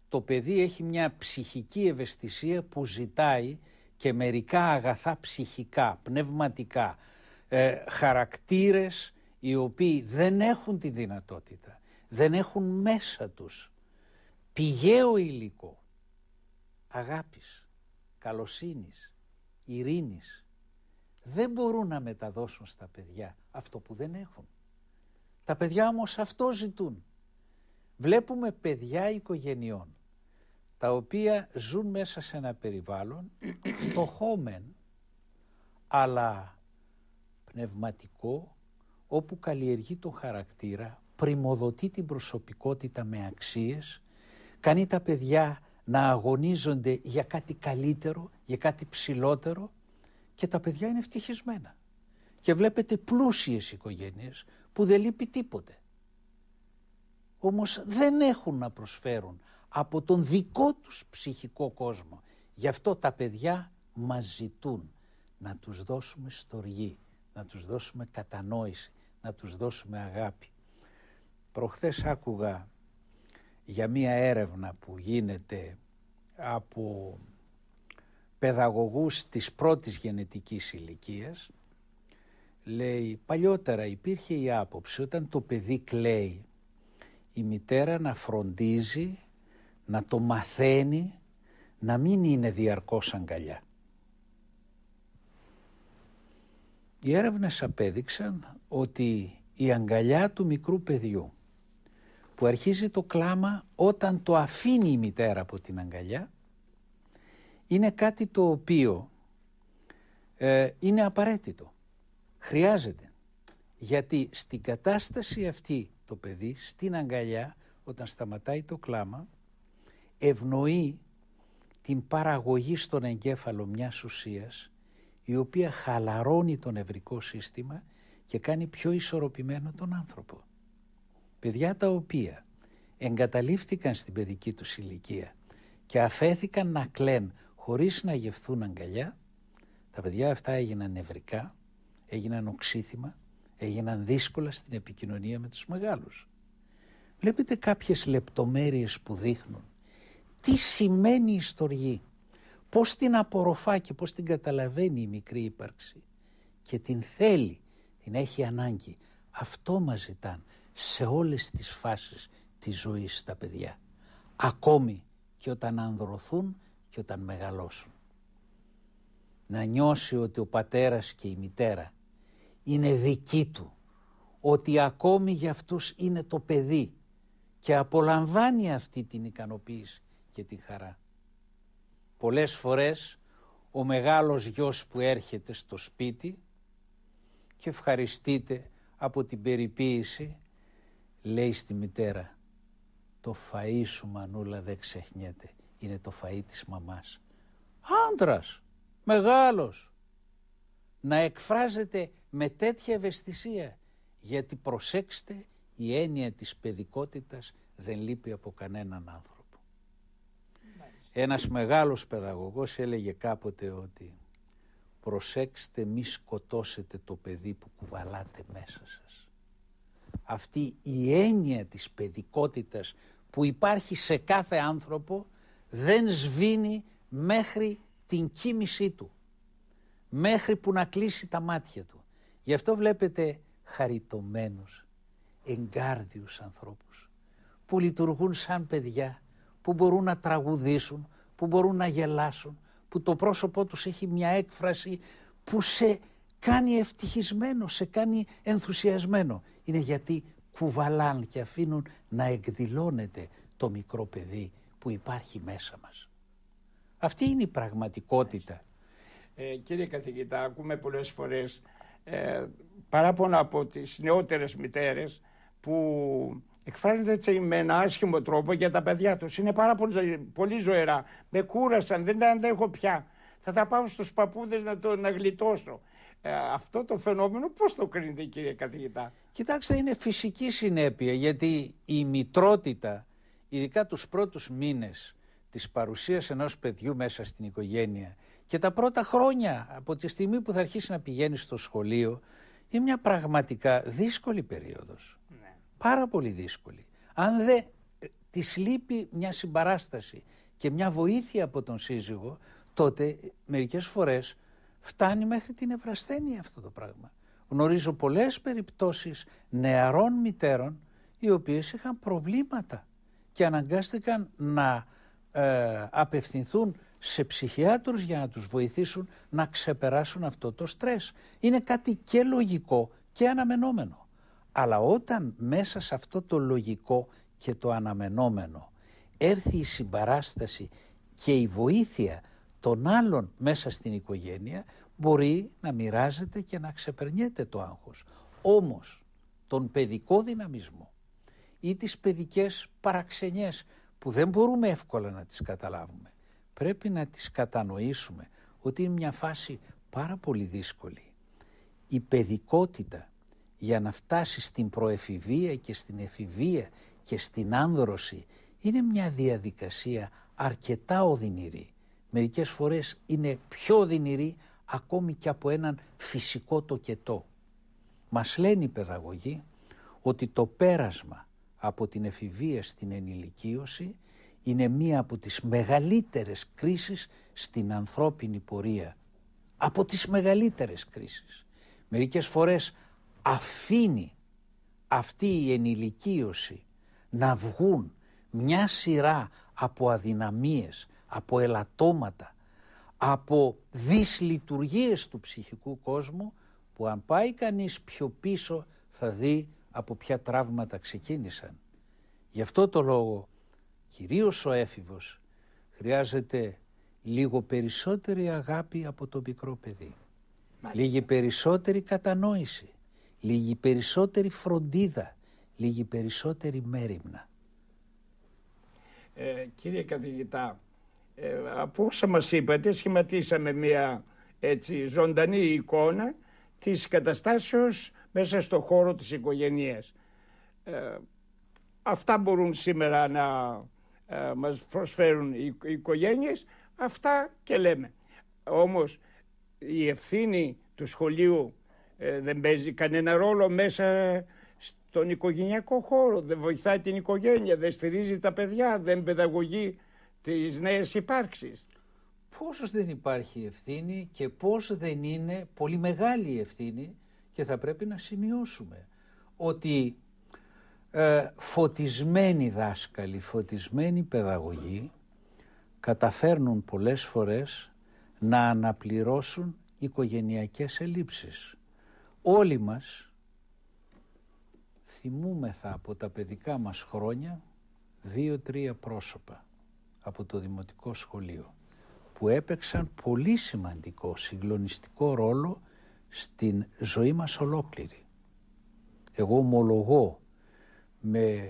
Το παιδί έχει μια ψυχική ευαισθησία που ζητάει και μερικά αγαθά ψυχικά, πνευματικά, ε, χαρακτήρες οι οποίοι δεν έχουν τη δυνατότητα, δεν έχουν μέσα τους πηγαίο υλικό αγάπης, καλοσύνης, ειρήνης δεν μπορούν να μεταδώσουν στα παιδιά αυτό που δεν έχουν. Τα παιδιά όμως αυτό ζητούν. Βλέπουμε παιδιά οικογενειών τα οποία ζουν μέσα σε ένα περιβάλλον φτωχόμεν αλλά πνευματικό όπου καλλιεργεί τον χαρακτήρα, πρημοδοτεί την προσωπικότητα με αξίες, κάνει τα παιδιά να αγωνίζονται για κάτι καλύτερο, για κάτι ψηλότερο και τα παιδιά είναι ευτυχισμένα. Και βλέπετε πλούσιες οικογένειες που δεν λείπει τίποτε. Όμως δεν έχουν να προσφέρουν από τον δικό τους ψυχικό κόσμο. Γι' αυτό τα παιδιά μας ζητούν να τους δώσουμε στοργή, να τους δώσουμε κατανόηση, να τους δώσουμε αγάπη. Προχθές άκουγα για μία έρευνα που γίνεται από παιδαγωγούς της πρώτης γενετικής ηλικίας λέει παλιότερα υπήρχε η άποψη όταν το παιδί κλαίει η μητέρα να φροντίζει να το μαθαίνει να μην είναι διαρκώς αγκαλιά. Οι έρευνες απέδειξαν ότι η αγκαλιά του μικρού παιδιού που αρχίζει το κλάμα όταν το αφήνει η μητέρα από την αγκαλιά είναι κάτι το οποίο ε, είναι απαραίτητο. Χρειάζεται. Γιατί στην κατάσταση αυτή το παιδί, στην αγκαλιά, όταν σταματάει το κλάμα, ευνοεί την παραγωγή στον εγκέφαλο μιας ουσίας η οποία χαλαρώνει το νευρικό σύστημα και κάνει πιο ισορροπημένο τον άνθρωπο. Παιδιά τα οποία εγκαταλείφθηκαν στην παιδική τους ηλικία και αφέθηκαν να κλαίν χωρίς να γευθούν αγκαλιά, τα παιδιά αυτά έγιναν νευρικά, έγιναν οξύθυμα, έγιναν δύσκολα στην επικοινωνία με τους μεγάλους. Βλέπετε κάποιες λεπτομέρειες που δείχνουν τι σημαίνει η στοργή, πώς την απορροφά και πώς την καταλαβαίνει η μικρή ύπαρξη και την θέλει, την έχει ανάγκη. Αυτό μας ζητάν σε όλες τις φάσεις της ζωής τα παιδιά. Ακόμη και όταν ανδρωθούν και όταν μεγαλώσουν. Να νιώσει ότι ο πατέρας και η μητέρα είναι δική του, ότι ακόμη για αυτούς είναι το παιδί και απολαμβάνει αυτή την ικανοποίηση και τη χαρά. Πολλές φορές ο μεγάλος γιος που έρχεται στο σπίτι και ευχαριστείται από την περιποίηση λέει στη μητέρα το φαΐ σου μανούλα δεν ξεχνιέται είναι το φαΐ της μαμάς. Άντρας, μεγάλος, να εκφράζεται με τέτοια ευαισθησία γιατί προσέξτε η έννοια της παιδικότητας δεν λείπει από κανέναν άνθρωπο. Ένας μεγάλος παιδαγωγός έλεγε κάποτε ότι προσέξτε μη σκοτώσετε το παιδί που κουβαλάτε μέσα σας. Αυτή η έννοια της παιδικότητας που υπάρχει σε κάθε άνθρωπο δεν σβήνει μέχρι την κοίμησή του, μέχρι που να κλείσει τα μάτια του. Γι' αυτό βλέπετε χαριτωμένους, εγκάρδιους ανθρώπους που λειτουργούν σαν παιδιά, που μπορούν να τραγουδήσουν, που μπορούν να γελάσουν, που το πρόσωπό τους έχει μια έκφραση που σε κάνει ευτυχισμένο, σε κάνει ενθουσιασμένο. Είναι γιατί κουβαλάν και αφήνουν να εκδηλώνεται το μικρό παιδί που υπάρχει μέσα μας. Αυτή είναι η πραγματικότητα. Ε, κύριε καθηγητά, ακούμε πολλές φορές ε, παράπονα από τις νεότερες μητέρες που εκφράζονται έτσι με ένα άσχημο τρόπο για τα παιδιά τους. Είναι πάρα πολύ, πολύ ζωηρά. Με κούρασαν, δεν τα αντέχω πια. Θα τα πάω στους παππούδες να, το, να γλιτώσω. Ε, αυτό το φαινόμενο πώς το κρίνετε κύριε καθηγητά; Κοιτάξτε είναι φυσική συνέπεια γιατί η μητρότητα ειδικά τους πρώτους μήνες της παρουσίας ενός παιδιού μέσα στην οικογένεια και τα πρώτα χρόνια από τη στιγμή που θα αρχίσει να πηγαίνει στο σχολείο Είναι μια πραγματικά δύσκολη περίοδος. Ναι. Πάρα πολύ δύσκολη. Αν δεν της λείπει μια συμπαράσταση και μια βοήθεια από τον σύζυγο, τότε μερικές φορές φτάνει μέχρι την ευρασθένεια αυτό το πράγμα. Γνωρίζω πολλές περιπτώσεις νεαρών μητέρων οι οποίες είχαν προβλήματα και αναγκάστηκαν να ε, απευθυνθούν σε ψυχιάτρους για να τους βοηθήσουν να ξεπεράσουν αυτό το στρες. Είναι κάτι και λογικό και αναμενόμενο. Αλλά όταν μέσα σε αυτό το λογικό και το αναμενόμενο έρθει η συμπαράσταση και η βοήθεια των άλλων μέσα στην οικογένεια μπορεί να μοιράζεται και να ξεπερνιέται το άγχος. Όμως τον παιδικό δυναμισμό ή τις παιδικές παραξενιές που δεν μπορούμε εύκολα να τις καταλάβουμε πρέπει να τις κατανοήσουμε ότι είναι μια φάση πάρα πολύ δύσκολη. Η παιδικότητα για να φτάσει στην προεφηβεία και στην εφηβεία και στην άνδρωση είναι μια διαδικασία αρκετά οδυνηρή. Μερικές φορές είναι πιο οδυνηρή ακόμη και από έναν φυσικό τοκετό. Μας λένε οι παιδαγωγοί ότι το πέρασμα από την εφηβεία στην ενηλικίωση είναι μία από τις μεγαλύτερες κρίσεις στην ανθρώπινη πορεία. Από τις μεγαλύτερες κρίσεις. Μερικές φορές αφήνει αυτή η ενηλικίωση να βγουν μια σειρά από αδυναμίες, από ελαττώματα, από δυσλειτουργίες του ψυχικού κόσμου που αν πάει κανείς πιο πίσω θα δει από ποια τραύματα ξεκίνησαν. Γι' αυτό το λόγο κυρίως ο έφηβος χρειάζεται λίγο περισσότερη αγάπη από το μικρό παιδί. Λίγη περισσότερη κατανόηση, λίγη περισσότερη φροντίδα, λίγη περισσότερη μέρημνα. Ε, κύριε καθηγητά, ε, από όσα μας είπατε σχηματίσαμε μια έτσι ζωντανή εικόνα της καταστάσεως μέσα στο χώρο της οικογένειας. Ε, αυτά μπορούν σήμερα να ε, μας προσφέρουν οι, οι οικογένειες, αυτά και λέμε. Όμως η ευθύνη του σχολείου ε, δεν παίζει κανένα ρόλο μέσα στον οικογενειακό χώρο, δεν βοηθάει την οικογένεια, δεν στηρίζει τα παιδιά, δεν παιδαγωγεί τις νέες υπάρξεις. Πόσος δεν υπάρχει ευθύνη και πώς δεν είναι πολύ μεγάλη η ευθύνη και θα πρέπει να σημειώσουμε ότι ε, φωτισμένοι δάσκαλοι, φωτισμένοι παιδαγωγοί καταφέρνουν πολλές φορές να αναπληρώσουν οικογενειακές ελλείψεις. Όλοι μας θυμούμεθα από τα παιδικά μας χρόνια δύο-τρία πρόσωπα από το Δημοτικό Σχολείο που έπαιξαν πολύ σημαντικό συγκλονιστικό ρόλο στην ζωή μας ολόκληρη. Εγώ ομολογώ με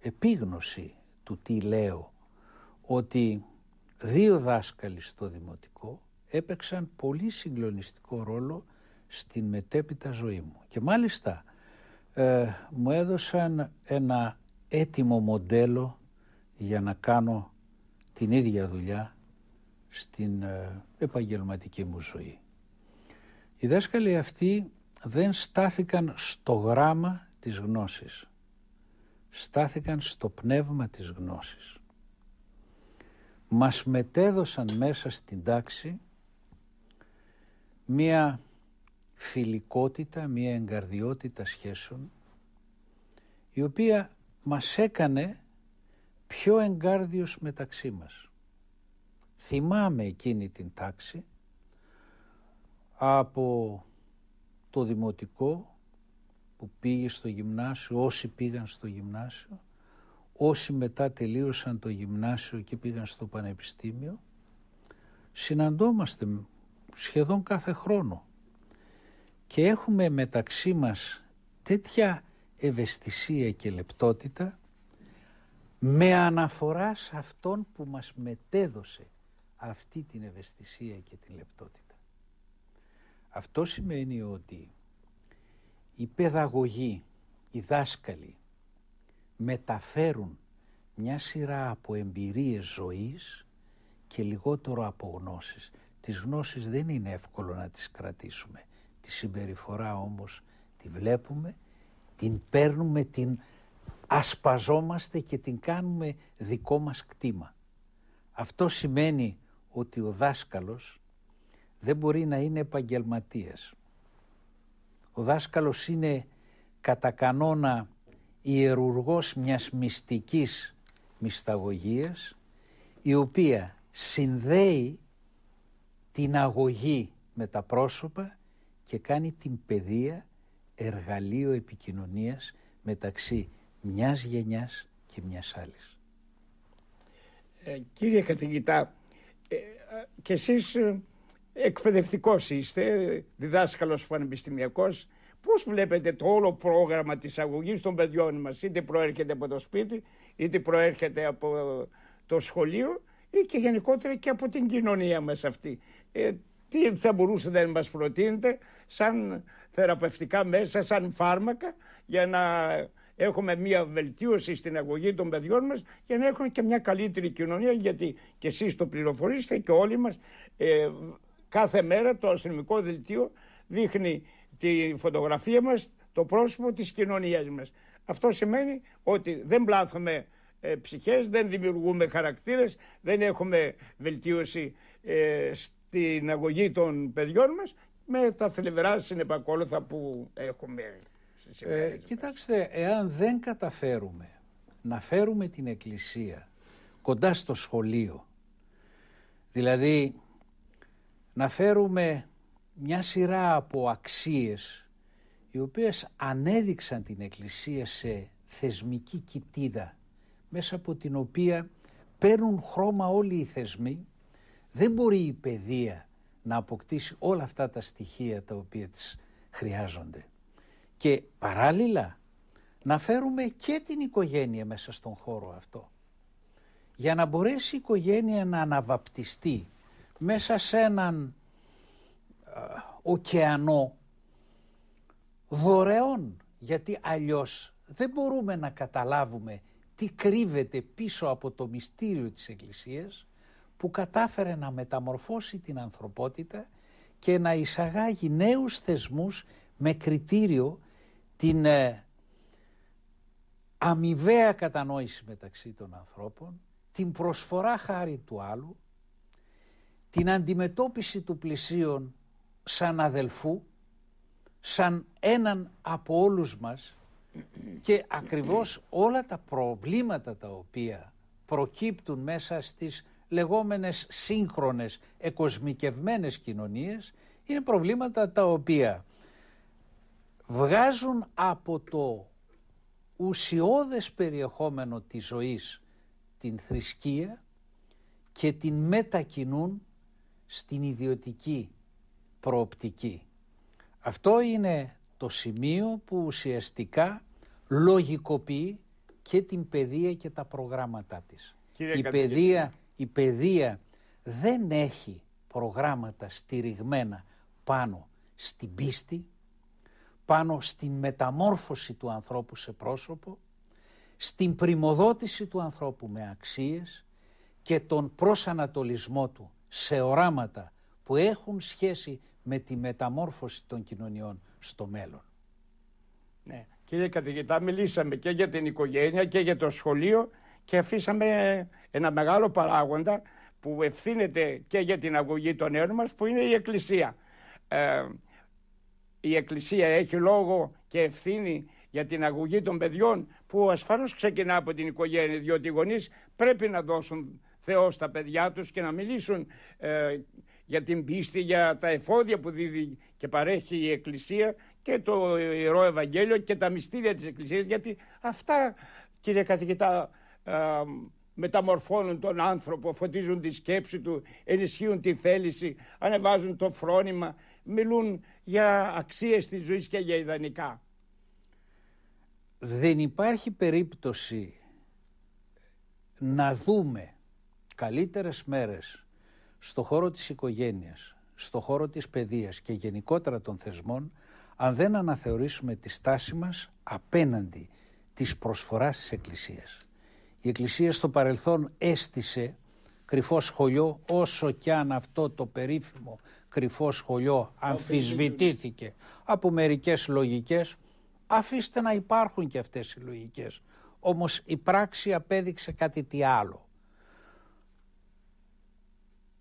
επίγνωση του τι λέω ότι δύο δάσκαλοι στο Δημοτικό έπαιξαν πολύ συγκλονιστικό ρόλο στην μετέπειτα ζωή μου. Και μάλιστα ε, μου έδωσαν ένα έτοιμο μοντέλο για να κάνω την ίδια δουλειά στην ε, επαγγελματική μου ζωή. Οι δάσκαλοι αυτοί δεν στάθηκαν στο γράμμα της γνώσης. Στάθηκαν στο πνεύμα της γνώσης. Μας μετέδωσαν μέσα στην τάξη μία φιλικότητα, μία εγκαρδιότητα σχέσεων η οποία μας έκανε πιο εγκάρδιος μεταξύ μας. Θυμάμαι εκείνη την τάξη από το δημοτικό που πήγε στο γυμνάσιο, όσοι πήγαν στο γυμνάσιο, όσοι μετά τελείωσαν το γυμνάσιο και πήγαν στο πανεπιστήμιο, συναντόμαστε σχεδόν κάθε χρόνο και έχουμε μεταξύ μας τέτοια ευαισθησία και λεπτότητα με αναφορά σε αυτόν που μας μετέδωσε αυτή την ευαισθησία και την λεπτότητα. Αυτό σημαίνει ότι οι παιδαγωγοί, οι δάσκαλοι μεταφέρουν μια σειρά από εμπειρίες ζωής και λιγότερο από γνώσεις. Τις γνώσεις δεν είναι εύκολο να τις κρατήσουμε. τη συμπεριφορά όμως τη βλέπουμε, την παίρνουμε, την ασπαζόμαστε και την κάνουμε δικό μας κτήμα. Αυτό σημαίνει ότι ο δάσκαλος δεν μπορεί να είναι επαγγελματίας. Ο δάσκαλος είναι κατά κανόνα ιερουργός μιας μυστικής μυσταγωγίας η οποία συνδέει την αγωγή με τα πρόσωπα και κάνει την παιδεία εργαλείο επικοινωνίας μεταξύ μιας γενιάς και μιας άλλης. Ε, κύριε καθηγητά, ε, και εσείς ε, εκπαιδευτικός είστε, διδάσκαλος πανεπιστημιακός, πώς βλέπετε το όλο πρόγραμμα της αγωγής των παιδιών μας, είτε προέρχεται από το σπίτι, είτε προέρχεται από το σχολείο ή και γενικότερα και από την κοινωνία μας αυτή. Ε, τι θα μπορούσατε να μας προτείνετε σαν θεραπευτικά μέσα, σαν φάρμακα για να έχουμε μια βελτίωση στην αγωγή των παιδιών μας για να έχουμε και μια καλύτερη κοινωνία γιατί και εσείς το πληροφορήσετε και όλοι μας ε, κάθε μέρα το αστυνομικό δελτίο δείχνει τη φωτογραφία μας, το πρόσωπο της κοινωνίας μας. Αυτό σημαίνει ότι δεν πλάθουμε ε, ψυχές, δεν δημιουργούμε χαρακτήρες, δεν έχουμε βελτίωση ε, στην αγωγή των παιδιών μας με τα θλιβερά συνεπακόλουθα που έχουμε. Ε, κοιτάξτε, εάν δεν καταφέρουμε να φέρουμε την Εκκλησία κοντά στο σχολείο, δηλαδή να φέρουμε μια σειρά από αξίες οι οποίες ανέδειξαν την Εκκλησία σε θεσμική κοιτίδα μέσα από την οποία παίρνουν χρώμα όλοι οι θεσμοί δεν μπορεί η παιδεία να αποκτήσει όλα αυτά τα στοιχεία τα οποία της χρειάζονται. Και παράλληλα να φέρουμε και την οικογένεια μέσα στον χώρο αυτό. Για να μπορέσει η οικογένεια να αναβαπτιστεί μέσα σε έναν ωκεανό δωρεών. Γιατί αλλιώς δεν μπορούμε να καταλάβουμε τι κρύβεται πίσω από το μυστήριο της Εκκλησίας που κατάφερε να μεταμορφώσει την ανθρωπότητα και να εισαγάγει νέους θεσμούς με κριτήριο την ε, αμοιβαία κατανόηση μεταξύ των ανθρώπων, την προσφορά χάρη του άλλου, την αντιμετώπιση του πλησίον σαν αδελφού, σαν έναν από όλους μας και ακριβώς όλα τα προβλήματα τα οποία προκύπτουν μέσα στις λεγόμενες σύγχρονες εκοσμικευμένες κοινωνίες είναι προβλήματα τα οποία βγάζουν από το ουσιώδες περιεχόμενο της ζωής την θρησκεία και την μετακινούν στην ιδιωτική προοπτική. Αυτό είναι το σημείο που ουσιαστικά λογικοποιεί και την παιδεία και τα προγράμματά της. η, παιδεία, η παιδεία δεν έχει προγράμματα στηριγμένα πάνω στην πίστη, πάνω στην μεταμόρφωση του ανθρώπου σε πρόσωπο, στην πρημοδότηση του ανθρώπου με αξίες και τον προσανατολισμό του σε οράματα που έχουν σχέση με τη μεταμόρφωση των κοινωνιών στο μέλλον. Ναι. Κύριε καθηγητά, μιλήσαμε και για την οικογένεια και για το σχολείο και αφήσαμε ένα μεγάλο παράγοντα που ευθύνεται και για την αγωγή των νέων μας που είναι η Εκκλησία. Ε, η Εκκλησία έχει λόγο και ευθύνη για την αγωγή των παιδιών που ασφαλώς ξεκινά από την οικογένεια διότι οι γονείς πρέπει να δώσουν Θεό στα παιδιά τους και να μιλήσουν ε, για την πίστη, για τα εφόδια που δίδει και παρέχει η Εκκλησία και το Ιερό Ευαγγέλιο και τα μυστήρια της Εκκλησίας γιατί αυτά κύριε καθηγητά μεταμορφώνουν τον άνθρωπο, φωτίζουν τη σκέψη του, ενισχύουν τη θέληση, ανεβάζουν το φρόνημα, μιλούν για αξίες της ζωής και για ιδανικά. Δεν υπάρχει περίπτωση να δούμε καλύτερες μέρες στο χώρο της οικογένειας, στο χώρο της παιδείας και γενικότερα των θεσμών αν δεν αναθεωρήσουμε τη στάση μας απέναντι της προσφοράς της Εκκλησίας. Η Εκκλησία στο παρελθόν έστησε κρυφό σχολείο όσο κι αν αυτό το περίφημο κρυφό σχολείο αμφισβητήθηκε από μερικές λογικές. Αφήστε να υπάρχουν και αυτές οι λογικές. Όμως η πράξη απέδειξε κάτι τι άλλο.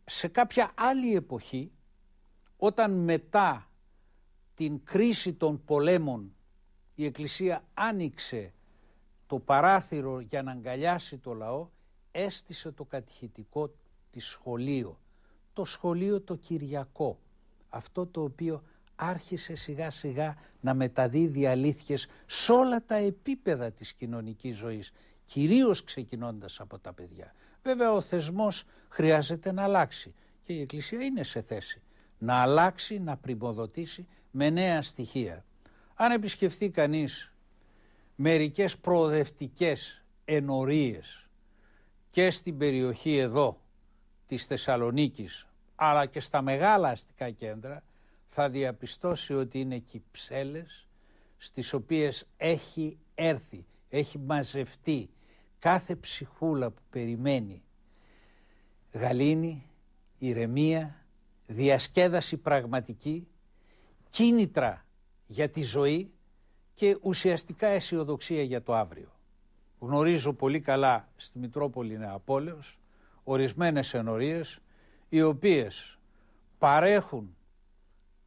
Σε κάποια άλλη εποχή όταν μετά την κρίση των πολέμων η Εκκλησία άνοιξε το παράθυρο για να αγκαλιάσει το λαό έστησε το κατηχητικό της σχολείο. Το σχολείο το Κυριακό. Αυτό το οποίο άρχισε σιγά σιγά να μεταδίδει αλήθειες σε όλα τα επίπεδα της κοινωνικής ζωής. Κυρίως ξεκινώντας από τα παιδιά. Βέβαια ο θεσμός χρειάζεται να αλλάξει και η Εκκλησία είναι σε θέση να αλλάξει, να πρημοδοτήσει με νέα στοιχεία. Αν επισκεφθεί κανείς μερικές προοδευτικές ενορίες και στην περιοχή εδώ της Θεσσαλονίκης αλλά και στα μεγάλα αστικά κέντρα θα διαπιστώσει ότι είναι κυψέλες στις οποίες έχει έρθει, έχει μαζευτεί κάθε ψυχούλα που περιμένει γαλήνη, ηρεμία, διασκέδαση πραγματική, κίνητρα για τη ζωή και ουσιαστικά αισιοδοξία για το αύριο. Γνωρίζω πολύ καλά στη Μητρόπολη Νεαπόλεως ορισμένες ενορίες οι οποίες παρέχουν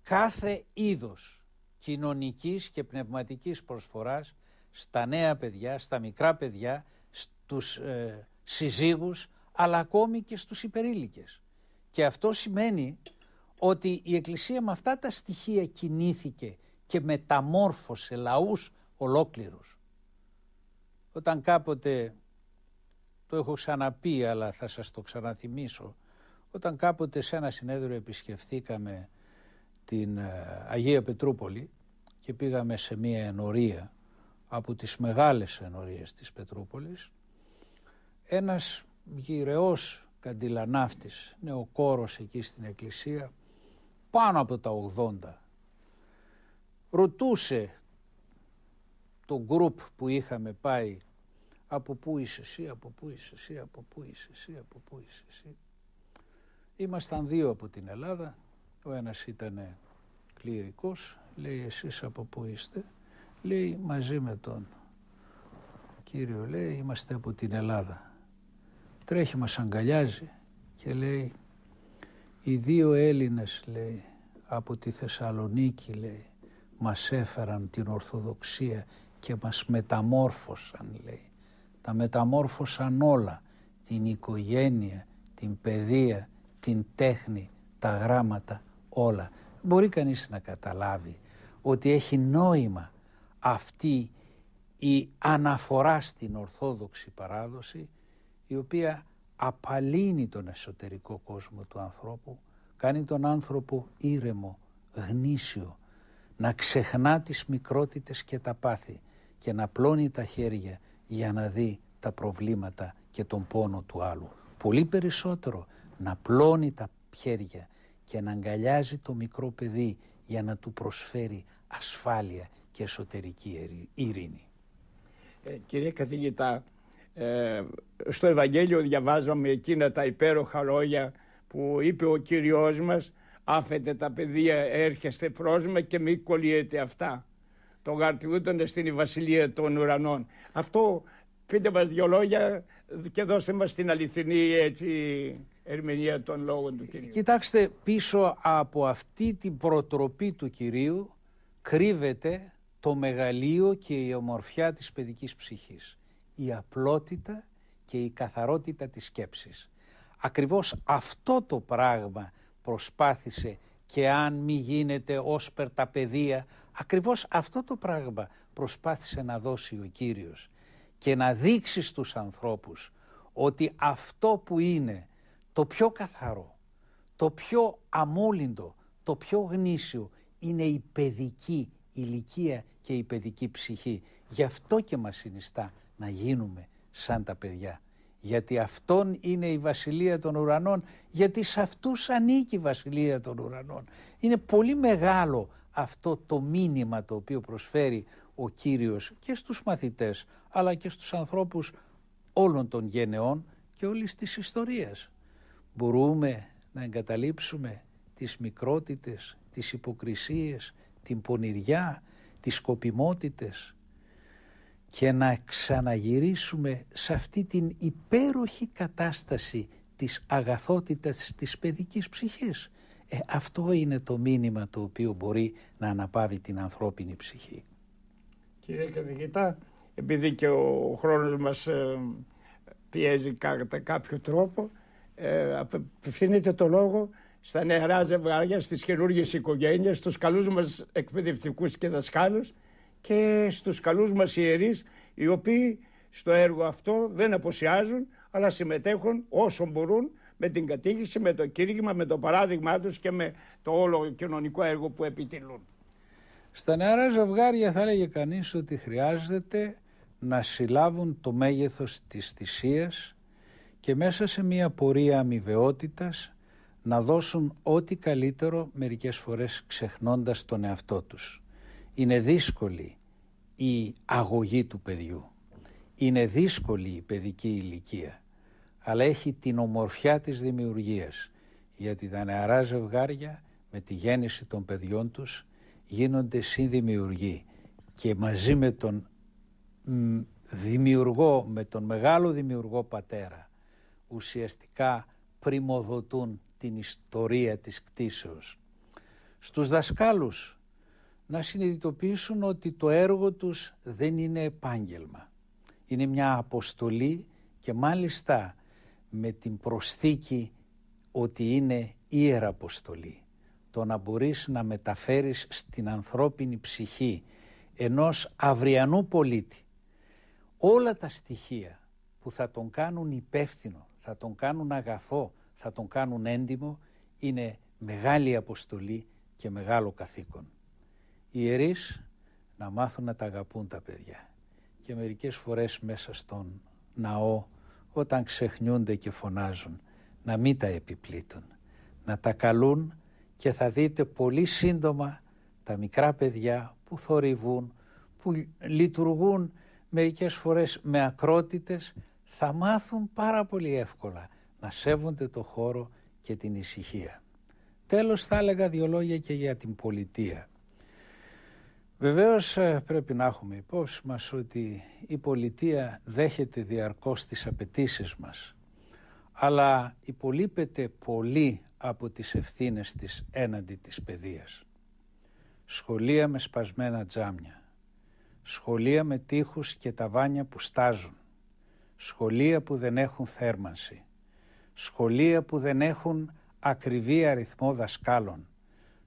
κάθε είδος κοινωνικής και πνευματικής προσφοράς στα νέα παιδιά, στα μικρά παιδιά, στους ε, συζύγους, αλλά ακόμη και στους υπερήλικες. Και αυτό σημαίνει ότι η Εκκλησία με αυτά τα στοιχεία κινήθηκε και μεταμόρφωσε λαούς ολόκληρους. Όταν κάποτε, το έχω ξαναπεί αλλά θα σας το ξαναθυμίσω, όταν κάποτε σε ένα συνέδριο επισκεφθήκαμε την ε, Αγία Πετρούπολη και πήγαμε σε μία ενορία από τις μεγάλες ενορίες της Πετρούπολης, ένας γυρεός καντιλανάφτης, νεοκόρος εκεί στην εκκλησία, πάνω από τα 80, ρωτούσε το γκρουπ που είχαμε πάει από πού είσαι εσύ, από πού είσαι εσύ, από πού είσαι εσύ, από πού είσαι εσύ. Ήμασταν δύο από την Ελλάδα, ο ένας ήταν κληρικός, λέει εσείς από πού είστε, λέει μαζί με τον κύριο λέει είμαστε από την Ελλάδα. Τρέχει μας αγκαλιάζει και λέει οι δύο Έλληνες λέει από τη Θεσσαλονίκη λέει μας έφεραν την Ορθοδοξία και μας μεταμόρφωσαν λέει. Τα μεταμόρφωσαν όλα, την οικογένεια, την παιδεία, την τέχνη, τα γράμματα, όλα. Μπορεί κανείς να καταλάβει ότι έχει νόημα αυτή η αναφορά στην Ορθόδοξη παράδοση η οποία απαλύνει τον εσωτερικό κόσμο του ανθρώπου, κάνει τον άνθρωπο ήρεμο, γνήσιο, να ξεχνά τις μικρότητες και τα πάθη και να πλώνει τα χέρια για να δει τα προβλήματα και τον πόνο του άλλου. Πολύ περισσότερο να πλώνει τα χέρια και να αγκαλιάζει το μικρό παιδί για να του προσφέρει ασφάλεια και εσωτερική ειρήνη. Ε, κύριε καθηγητά, ε, στο Ευαγγέλιο διαβάζαμε εκείνα τα υπέροχα λόγια που είπε ο Κύριος μας άφετε τα παιδεία έρχεστε πρόσμα και μη κολλιέτε αυτά. Το γαρτιούτον στην η βασιλεία των ουρανών. Αυτό πείτε μας δυο λόγια και δώστε μας την αληθινή έτσι ερμηνεία των λόγων του Κυρίου. Κοιτάξτε πίσω από αυτή την προτροπή του Κυρίου κρύβεται το μεγαλείο και η ομορφιά της παιδικής ψυχής. Η απλότητα και η καθαρότητα της σκέψης. Ακριβώς αυτό το πράγμα προσπάθησε και αν μη γίνεται ως τα παιδεία, ακριβώς αυτό το πράγμα προσπάθησε να δώσει ο Κύριος και να δείξει στους ανθρώπους ότι αυτό που είναι το πιο καθαρό, το πιο αμόλυντο, το πιο γνήσιο είναι η παιδική ηλικία και η παιδική ψυχή. Γι' αυτό και μας συνιστά να γίνουμε σαν τα παιδιά. Γιατί αυτόν είναι η βασιλεία των ουρανών, γιατί σε αυτούς ανήκει η βασιλεία των ουρανών. Είναι πολύ μεγάλο αυτό το μήνυμα το οποίο προσφέρει ο Κύριος και στους μαθητές, αλλά και στους ανθρώπους όλων των γενεών και όλης της ιστορίας. Μπορούμε να εγκαταλείψουμε τις μικρότητες, τις υποκρισίες, την πονηριά, τις σκοπιμότητες και να ξαναγυρίσουμε σε αυτή την υπέροχη κατάσταση της αγαθότητας της παιδικής ψυχής. Ε, αυτό είναι το μήνυμα το οποίο μπορεί να αναπαύει την ανθρώπινη ψυχή. Κύριε Καθηγητά, επειδή και ο χρόνος μας ε, πιέζει κατά κάποιο τρόπο, ε, απευθύνεται το λόγο στα νεαρά ζευγάρια, στις καινούργιες οικογένειες, στους καλούς μας εκπαιδευτικούς και δασκάλους και στους καλούς μας ιερείς, οι οποίοι στο έργο αυτό δεν αποσιάζουν, αλλά συμμετέχουν όσο μπορούν με την κατήγηση, με το κήρυγμα, με το παράδειγμά τους και με το όλο κοινωνικό έργο που επιτελούν. Στα νεαρά ζευγάρια θα έλεγε κανείς ότι χρειάζεται να συλλάβουν το μέγεθος της θυσίας και μέσα σε μια πορεία αμοιβαιότητας να δώσουν ό,τι καλύτερο μερικές φορές ξεχνώντας τον εαυτό τους. Είναι δύσκολη η αγωγή του παιδιού. Είναι δύσκολη η παιδική ηλικία. Αλλά έχει την ομορφιά της δημιουργίας. Γιατί τα νεαρά ζευγάρια με τη γέννηση των παιδιών τους γίνονται συνδημιουργοί και μαζί με τον δημιουργό, με τον μεγάλο δημιουργό πατέρα ουσιαστικά πρημοδοτούν την ιστορία της κτίσεως. Στους δασκάλους να συνειδητοποιήσουν ότι το έργο τους δεν είναι επάγγελμα. Είναι μια αποστολή και μάλιστα με την προσθήκη ότι είναι ιεραποστολή. Το να μπορείς να μεταφέρεις στην ανθρώπινη ψυχή ενός αυριανού πολίτη όλα τα στοιχεία που θα τον κάνουν υπεύθυνο, θα τον κάνουν αγαθό, θα τον κάνουν έντιμο, είναι μεγάλη αποστολή και μεγάλο καθήκον. Οι ιερείς να μάθουν να τα αγαπούν τα παιδιά και μερικές φορές μέσα στον ναό όταν ξεχνιούνται και φωνάζουν να μην τα επιπλήττουν, να τα καλούν και θα δείτε πολύ σύντομα τα μικρά παιδιά που θορυβούν, που λειτουργούν μερικές φορές με ακρότητες θα μάθουν πάρα πολύ εύκολα να σέβονται το χώρο και την ησυχία. Τέλος θα έλεγα δύο λόγια και για την πολιτεία. Βεβαίως ε, πρέπει να έχουμε υπόψη μας ότι η πολιτεία δέχεται διαρκώς τις απαιτήσεις μας αλλά υπολείπεται πολύ από τις ευθύνες της έναντι της παιδείας. Σχολεία με σπασμένα τζάμια, σχολεία με τείχους και ταβάνια που στάζουν, σχολεία που δεν έχουν θέρμανση, σχολεία που δεν έχουν ακριβή αριθμό δασκάλων,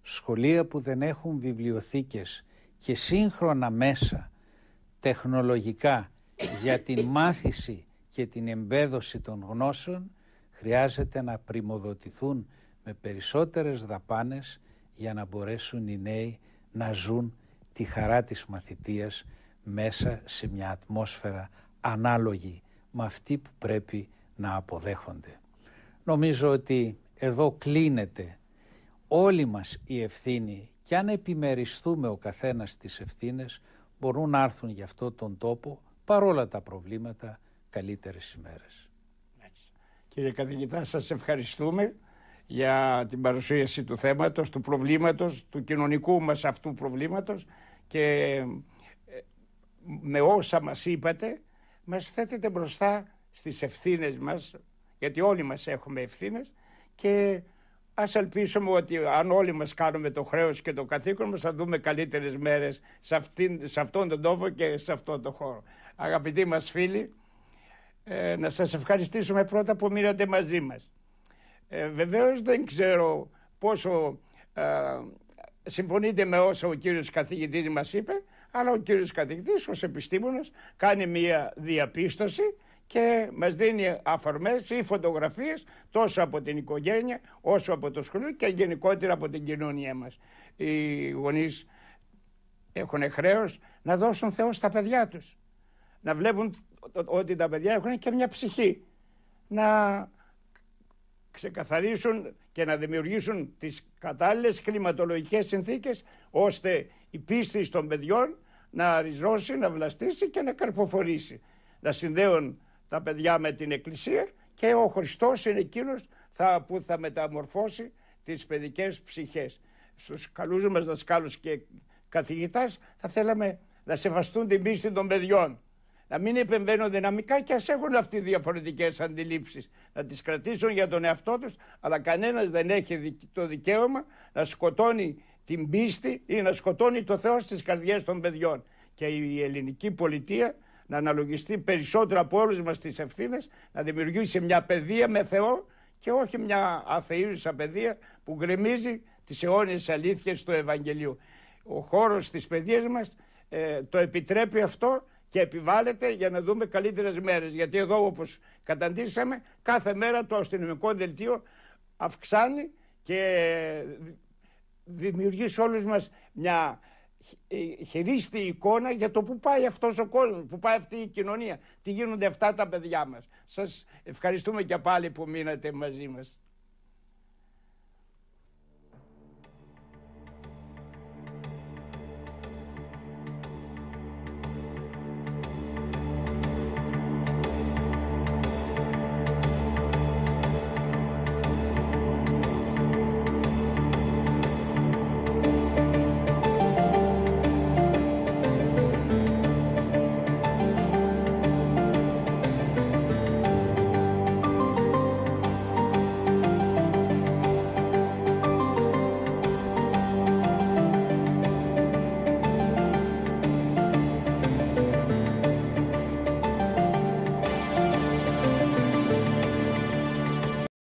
σχολεία που δεν έχουν βιβλιοθήκες και σύγχρονα μέσα τεχνολογικά για την μάθηση και την εμπέδωση των γνώσεων χρειάζεται να πρημοδοτηθούν με περισσότερες δαπάνες για να μπορέσουν οι νέοι να ζουν τη χαρά της μαθητείας μέσα σε μια ατμόσφαιρα ανάλογη με αυτή που πρέπει να αποδέχονται. Νομίζω ότι εδώ κλείνεται όλη μας η ευθύνη και αν επιμεριστούμε ο καθένας τις ευθύνες μπορούν να έρθουν για αυτό τον τόπο παρόλα τα προβλήματα καλύτερες ημέρες. Κύριε καθηγητά σας ευχαριστούμε για την παρουσίαση του θέματος, του προβλήματος, του κοινωνικού μας αυτού προβλήματος και ε, με όσα μας είπατε μας θέτετε μπροστά στις ευθύνες μας γιατί όλοι μας έχουμε ευθύνες και ας ελπίσουμε ότι αν όλοι μας κάνουμε το χρέος και το καθήκον μας θα δούμε καλύτερες μέρες σε, αυτήν, σε αυτόν τον τόπο και σε αυτόν τον χώρο. Αγαπητοί μας φίλοι, ε, να σας ευχαριστήσουμε πρώτα που μείνατε μαζί μας. Ε, βεβαίως δεν ξέρω πόσο ε, συμφωνείτε με όσα ο κύριος καθηγητής μας είπε, αλλά ο κύριος καθηγητής ως επιστήμονας κάνει μία διαπίστωση και μας δίνει αφορμές ή φωτογραφίες τόσο από την οικογένεια όσο από το σχολείο και γενικότερα από την κοινωνία μας. Οι γονείς έχουν χρέος να δώσουν Θεό στα παιδιά τους. Να βλέπουν ότι τα παιδιά έχουν και μια ψυχή. Να ξεκαθαρίσουν και να δημιουργήσουν τις κατάλληλες κλιματολογικές συνθήκες ώστε η πίστη των παιδιών να ριζώσει, να βλαστήσει και να καρποφορήσει. Να συνδέουν τα παιδιά με την Εκκλησία και ο Χριστός είναι εκείνος θα, που θα μεταμορφώσει τις παιδικές ψυχές. Στους καλούς μας δασκάλους και καθηγητάς θα θέλαμε να σεβαστούν την πίστη των παιδιών. Να μην επεμβαίνουν δυναμικά και ας έχουν αυτοί διαφορετικές αντιλήψεις. Να τις κρατήσουν για τον εαυτό τους, αλλά κανένας δεν έχει το δικαίωμα να σκοτώνει την πίστη ή να σκοτώνει το Θεό στις καρδιές των παιδιών. Και η ελληνική πολιτεία να αναλογιστεί περισσότερο από όλους μας τις ευθύνες, να δημιουργήσει μια παιδεία με Θεό και όχι μια αθείζουσα παιδεία που γκρεμίζει τις αιώνιες αλήθειες του Ευαγγελίου. Ο χώρος της παιδείας μας ε, το επιτρέπει αυτό και επιβάλλεται για να δούμε καλύτερες μέρες. Γιατί εδώ, όπως καταντήσαμε, κάθε μέρα το αστυνομικό δελτίο αυξάνει και δημιουργεί σε όλους μας μια χειρίστη εικόνα για το που πάει αυτός ο κόσμος, που πάει αυτή η κοινωνία, τι γίνονται αυτά τα παιδιά μας. Σας ευχαριστούμε και πάλι που μείνατε μαζί μας.